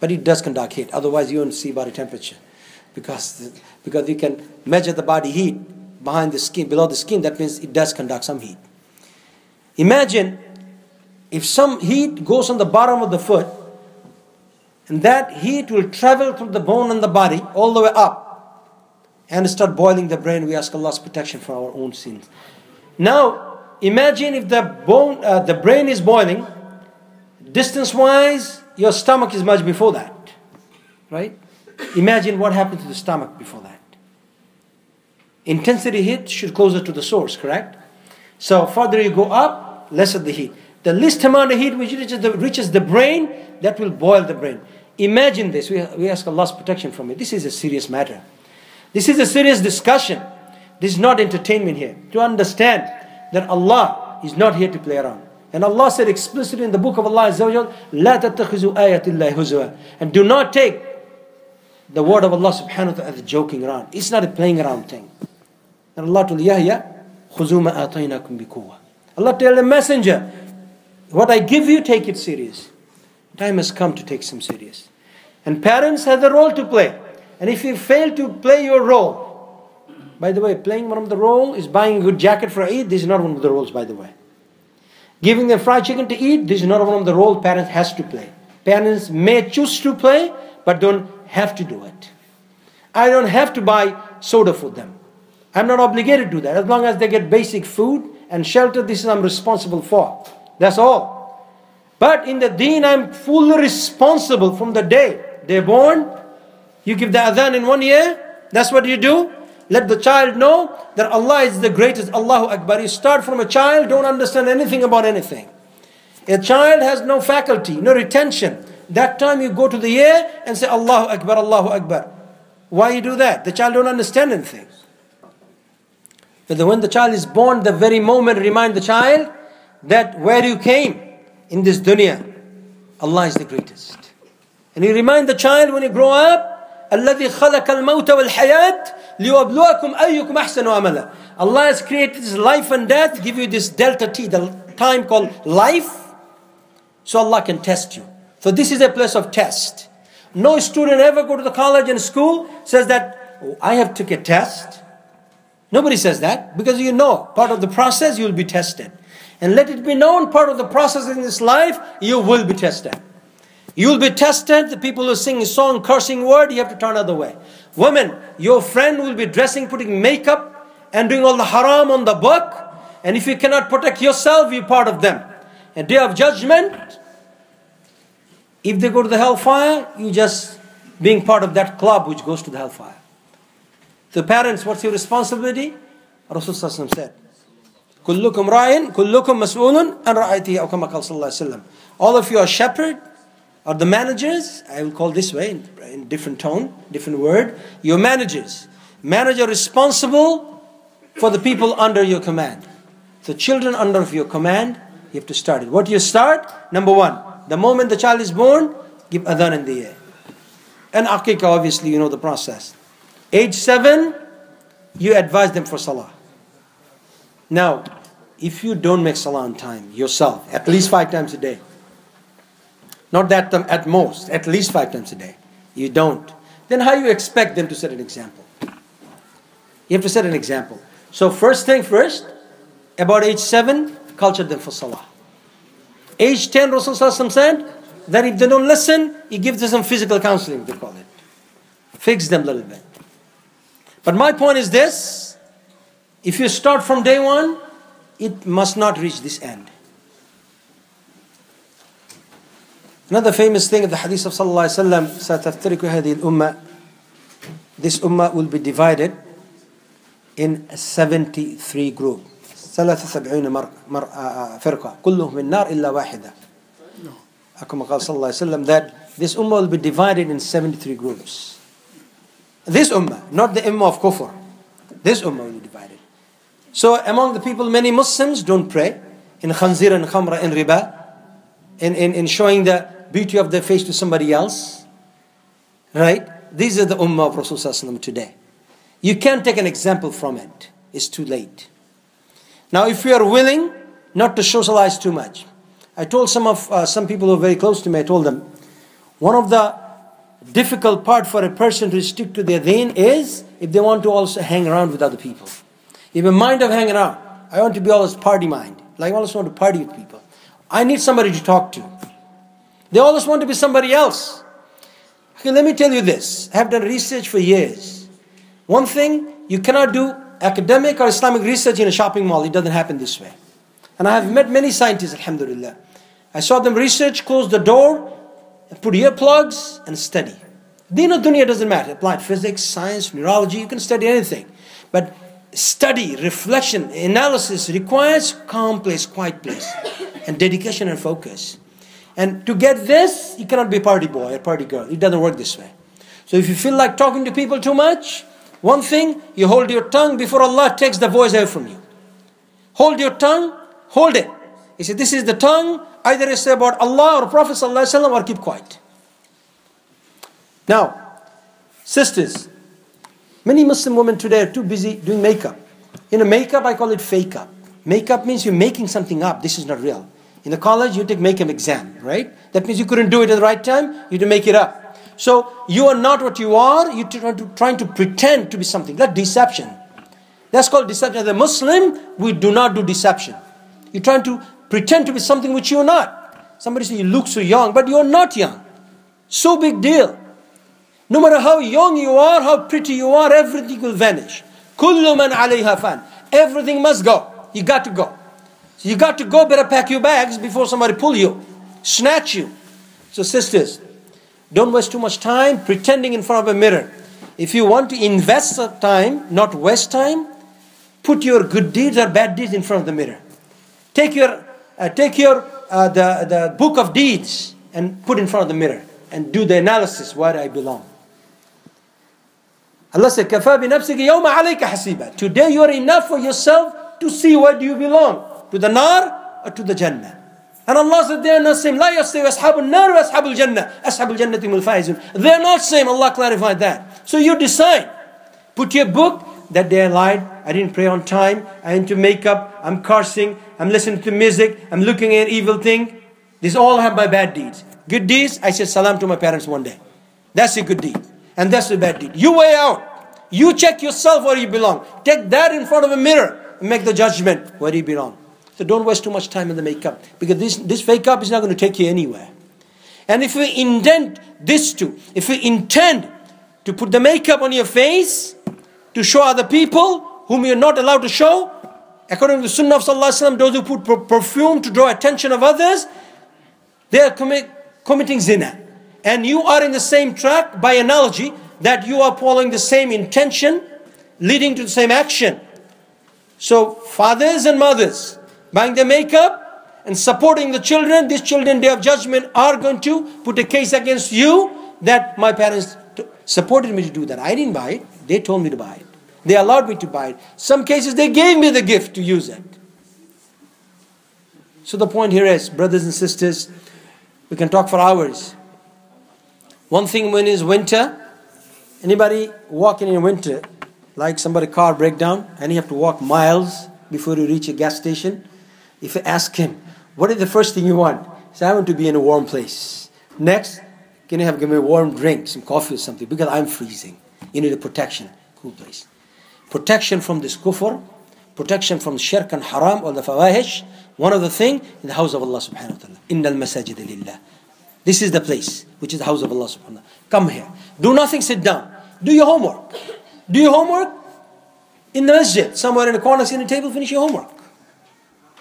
But it does conduct heat. Otherwise you won't see body temperature. Because, because you can measure the body heat behind the skin, below the skin, that means it does conduct some heat. Imagine if some heat goes on the bottom of the foot, and that heat will travel through the bone and the body all the way up and start boiling the brain. We ask Allah's protection for our own sins. Now, imagine if the bone, uh, the brain is boiling, distance wise, your stomach is much before that. Right? Imagine what happened to the stomach before that. Intensity heat should closer to the source, correct? So further you go up, lesser the heat. The least amount of heat which reaches the, reaches the brain, that will boil the brain. Imagine this. We, we ask Allah's protection from it. This is a serious matter. This is a serious discussion. This is not entertainment here. To understand that Allah is not here to play around. And Allah said explicitly in the book of Allah لا تتخذوا آيات الله هزوا And do not take the word of Allah subhanahu wa ta'ala as joking around. It's not a playing around thing. And Allah told Yahya, خُذُوا مَا آتَيْنَاكُمْ بِقُوَّةٍ Allah tell the messenger, what I give you, take it serious. Time has come to take some serious. And parents have a role to play. And if you fail to play your role, by the way, playing one of the role is buying a good jacket for Eid. This is not one of the roles, by the way. Giving them fried chicken to eat. This is not one of the role parents has to play. Parents may choose to play, but don't have to do it. I don't have to buy soda for them. I'm not obligated to do that. As long as they get basic food and shelter, this is I'm responsible for. That's all. But in the deen, I'm fully responsible from the day they're born. You give the adhan in one year, that's what you do. Let the child know that Allah is the greatest. Allahu Akbar. You start from a child, don't understand anything about anything. A child has no faculty, no retention. That time you go to the ear and say Allahu Akbar, Allahu Akbar. Why you do that? The child don't understand anything. But when the child is born, the very moment remind the child that where you came in this dunya, Allah is the greatest. And you remind the child when you grow up, الذي خلق الموت والحياة ليبلوكم أيكم أحسن عملا. Allah has created this life and death, give you this delta T, the time called life, so Allah can test you. So this is a place of test. No student ever go to the college and school says that oh, I have took a test. Nobody says that because you know part of the process you will be tested. And let it be known part of the process in this life, you will be tested. You will be tested. The people who sing a song, cursing word, you have to turn other way. Women, your friend will be dressing, putting makeup, and doing all the haram on the book. And if you cannot protect yourself, you're part of them. And day of judgment, if they go to the hellfire, you just being part of that club which goes to the hellfire. The parents, what's your responsibility? Rasulullah said, كلكم راين كلكم مسؤول عن رعيته أو كما قال صلى الله عليه وسلم all of you are shepherd are the managers I will call this way in, in different tone different word your managers manager responsible for the people under your command the children under your command you have to start it what do you start number one the moment the child is born give adhan in the air and aqiqah obviously you know the process age seven you advise them for salah now, if you don't make salah on time yourself, at least five times a day, not that um, at most, at least five times a day, you don't, then how you expect them to set an example? You have to set an example. So first thing first, about age seven, culture them for salah. Age 10, Rasulullah said that if they don't listen, he gives them some physical counseling, they call it. Fix them a little bit. But my point is this if you start from day one, it must not reach this end. Another famous thing of the hadith of Sallallahu Alaihi Wasallam, سَتَفْتَرِكُ هَذِهِ الْأُمَّةِ This ummah will be divided in 73 groups. ثلاثة سبعين مر... مر... uh, فرقة كلهم من النار إلا واحدة كما قال صلى الله عليه وسلم that this ummah will be divided in 73 groups this ummah not the ummah of kufr this ummah will be divided so among the people many Muslims don't pray in khanzir and khamra and riba in, in, in showing the beauty of their face to somebody else right these are the ummah of Rasulullah today you can't take an example from it it's too late now, if you are willing not to socialize too much, I told some of uh, some people who are very close to me. I told them one of the difficult part for a person to stick to their deen is if they want to also hang around with other people. If a mind of hanging around, I want to be always party mind. Like I always want to party with people. I need somebody to talk to. They always want to be somebody else. Okay, let me tell you this. I have done research for years. One thing you cannot do academic or Islamic research in a shopping mall. It doesn't happen this way. And I have met many scientists, alhamdulillah. I saw them research, close the door, put earplugs, and study. Deen dunya doesn't matter. Applied physics, science, neurology, you can study anything. But study, reflection, analysis requires calm place, quiet place, *coughs* and dedication and focus. And to get this, you cannot be a party boy or party girl. It doesn't work this way. So if you feel like talking to people too much, one thing, you hold your tongue before Allah takes the voice away from you. Hold your tongue, hold it. He said, This is the tongue, either you say about Allah or Prophet or keep quiet. Now, sisters, many Muslim women today are too busy doing makeup. In a makeup, I call it fake up. Makeup means you're making something up. This is not real. In the college, you take makeup exam, right? That means you couldn't do it at the right time, you had to make it up. So you are not what you are, you're trying to pretend to be something. That's deception. That's called deception. As a Muslim, we do not do deception. You're trying to pretend to be something which you're not. Somebody says you look so young, but you're not young. So big deal. No matter how young you are, how pretty you are, everything will vanish. Kullu man alayha fan. Everything must go. You got to go. So you got to go, better pack your bags before somebody pull you, snatch you. So sisters, don't waste too much time pretending in front of a mirror. If you want to invest time, not waste time, put your good deeds or bad deeds in front of the mirror. Take your, uh, take your uh, the, the book of deeds and put in front of the mirror and do the analysis where I belong. Allah said, كَفَى بِنَفْسِكَ يَوْمَ عَلَيْكَ حَسِيبًا Today you are enough for yourself to see where do you belong. To the nar or to the Jannah. And Allah said they are not same. لا يستوي أصحاب النار وأصحاب الجنة. أصحاب الجنة هم الفائزون. They are not same. Allah clarified that. So you decide. Put your book that day I lied. I didn't pray on time. I into makeup. I'm cursing. I'm listening to music. I'm looking at evil thing. These all have my bad deeds. Good deeds, I said salam to my parents one day. That's a good deed. And that's a bad deed. You weigh out. You check yourself where you belong. Take that in front of a mirror and make the judgment where you belong. So don't waste too much time in the makeup because this, this fake up is not going to take you anywhere. And if we intend this to, if we intend to put the makeup on your face to show other people whom you're not allowed to show, according to the Sunnah of Sallallahu those who put perfume to draw attention of others, they are commi- committing zina. And you are in the same track by analogy that you are following the same intention leading to the same action. So, fathers and mothers, buying the makeup and supporting the children, these children, day of judgment, are going to put a case against you that my parents supported me to do that. I didn't buy it, they told me to buy it. They allowed me to buy it. Some cases they gave me the gift to use it. So the point here is, brothers and sisters, we can talk for hours. One thing when it's winter, anybody walking in winter, like somebody car breakdown, and you have to walk miles before you reach a gas station. If you ask him, what is the first thing you want? He says, I want to be in a warm place. Next, can you have give me a warm drink, some coffee or something? Because I'm freezing. You need a protection, cool place. Protection from this kufr, protection from shirk and haram or the fawahish. One of the thing in the house of Allah subhanahu wa ta'ala. Inna al-masajid lillah. This is the place, which is the house of Allah subhanahu wa ta'ala. Come here. Do nothing, sit down. Do your homework. Do your homework in the masjid, somewhere in a corner, sit at a table, finish your homework.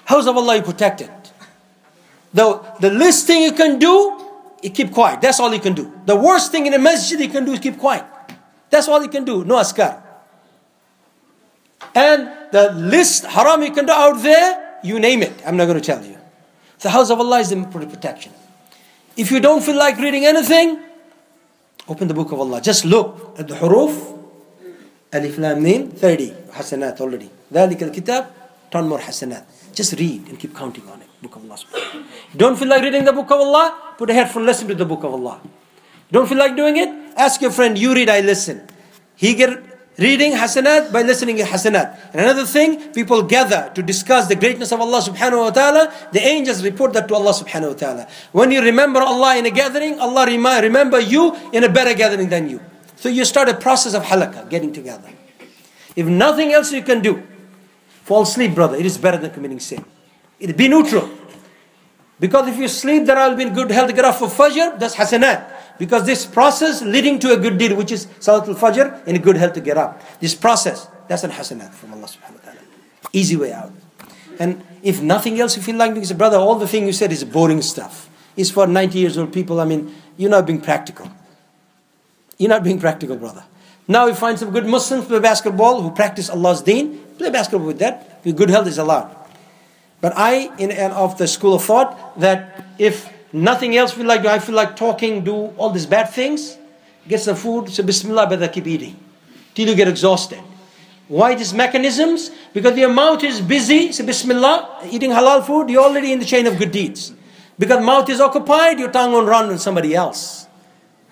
House of Allah, you protect it. The, the least thing you can do, you keep quiet. That's all you can do. The worst thing in a masjid you can do is keep quiet. That's all you can do. No azkar. And the least haram you can do out there, you name it. I'm not going to tell you. The house of Allah is the protection. If you don't feel like reading anything, open the book of Allah. Just look at the huruf. Alif Lam Mim 30 hasanat already. ذلك الكتاب 10 more hasanat. Just read and keep counting on it. Book of Allah. Don't feel like reading the book of Allah? Put a headphone, listen to the book of Allah. Don't feel like doing it? Ask your friend, you read, I listen. He get reading hasanat by listening to hasanat. And another thing, people gather to discuss the greatness of Allah subhanahu wa ta'ala. The angels report that to Allah subhanahu wa ta'ala. When you remember Allah in a gathering, Allah remind, remember you in a better gathering than you. So you start a process of halakah, getting together. If nothing else you can do, fall asleep, brother. It is better than committing sin. It be neutral. Because if you sleep, then I'll be in good health to get up for Fajr, that's hasanat. Because this process leading to a good deed, which is Salatul Fajr, in good health to get up. This process, that's an hasanat from Allah subhanahu wa ta'ala. Easy way out. And if nothing else, you feel like say, brother, all the thing you said is boring stuff. It's for 90 years old people. I mean, you're not being practical. You're not being practical, brother. Now you find some good Muslims play basketball who practice Allah's deen. Play basketball with that. Good health is allowed. But I, in and of the school of thought, that if nothing else feel like I feel like talking, do all these bad things, get some food, say Bismillah, better keep eating till you get exhausted. Why these mechanisms? Because your mouth is busy, say Bismillah, eating halal food, you're already in the chain of good deeds. Because mouth is occupied, your tongue won't run on somebody else.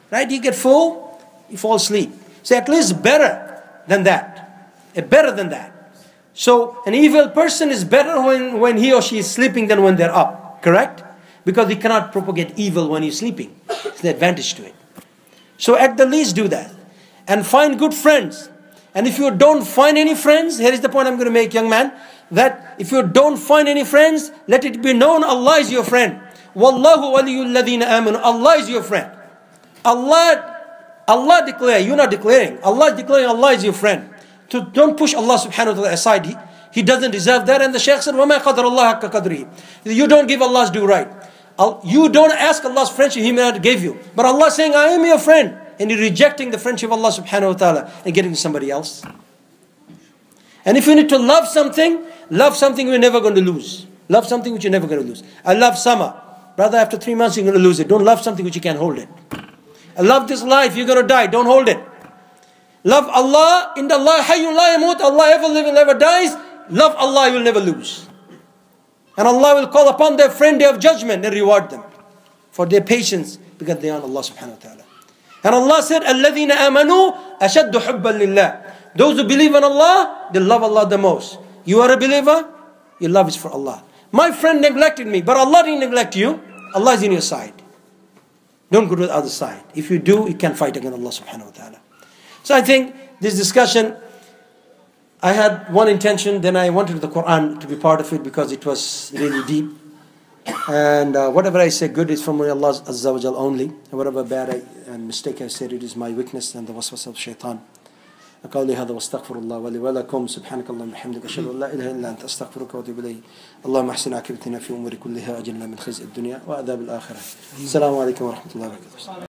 Right? You get full, you fall asleep. So at least better than that. Eh, better than that. So an evil person is better when, when he or she is sleeping than when they're up. Correct? Because he cannot propagate evil when he's sleeping. It's the advantage to it. So at the least do that. And find good friends. And if you don't find any friends, here is the point I'm going to make, young man. That if you don't find any friends, let it be known Allah is your friend. Wallahu ladina amanu. Allah is your friend. Allah Allah declare, you're not declaring. Allah is declaring Allah is your friend To, don't push Allah subhanahu wa ta'ala aside. He, he doesn't deserve that. And the Shaykh said, وَمَا قَدْرَ اللَّهَ حَقَّ قَدْرِهِ You don't give Allah's due right. You don't ask Allah's friendship, He may not give you. But Allah is saying, I am your friend. And you're rejecting the friendship of Allah subhanahu wa ta'ala and getting to somebody else. And if you need to love something, love something you're never going to lose. Love something which you're never going to lose. I love summer. Brother, after three months you're going to lose it. Don't love something which you can't hold it. I love this life, you're going to die. Don't hold it. Love Allah, in the Allah, hayyun la yamut, Allah ever live and never dies. Love Allah, you will never lose. And Allah will call upon their friend day of judgment and reward them for their patience because they are Allah subhanahu wa ta'ala. And Allah said, الَّذِينَ آمَنُوا أَشَدُّ حُبًّا لِلَّهِ Those who believe in Allah, they love Allah the most. You are a believer, your love is for Allah. My friend neglected me, but Allah didn't neglect you. Allah is in your side. Don't go to the other side. If you do, you can fight against Allah subhanahu wa ta'ala. So I think this discussion, I had one intention, then I wanted the Quran to be part of it because it was really deep. And uh, whatever I say good is from Allah Azza wa Jal only. And whatever bad I, and mistake I said, it is my weakness and the waswas of shaitan. قولي هذا واستغفر الله ولي ولكم سبحانك اللهم وبحمدك اشهد ان لا اله الا انت استغفرك واتوب اليك اللهم احسن عاقبتنا في امور كلها اجلنا من خزي الدنيا وعذاب الاخره السلام عليكم ورحمه الله وبركاته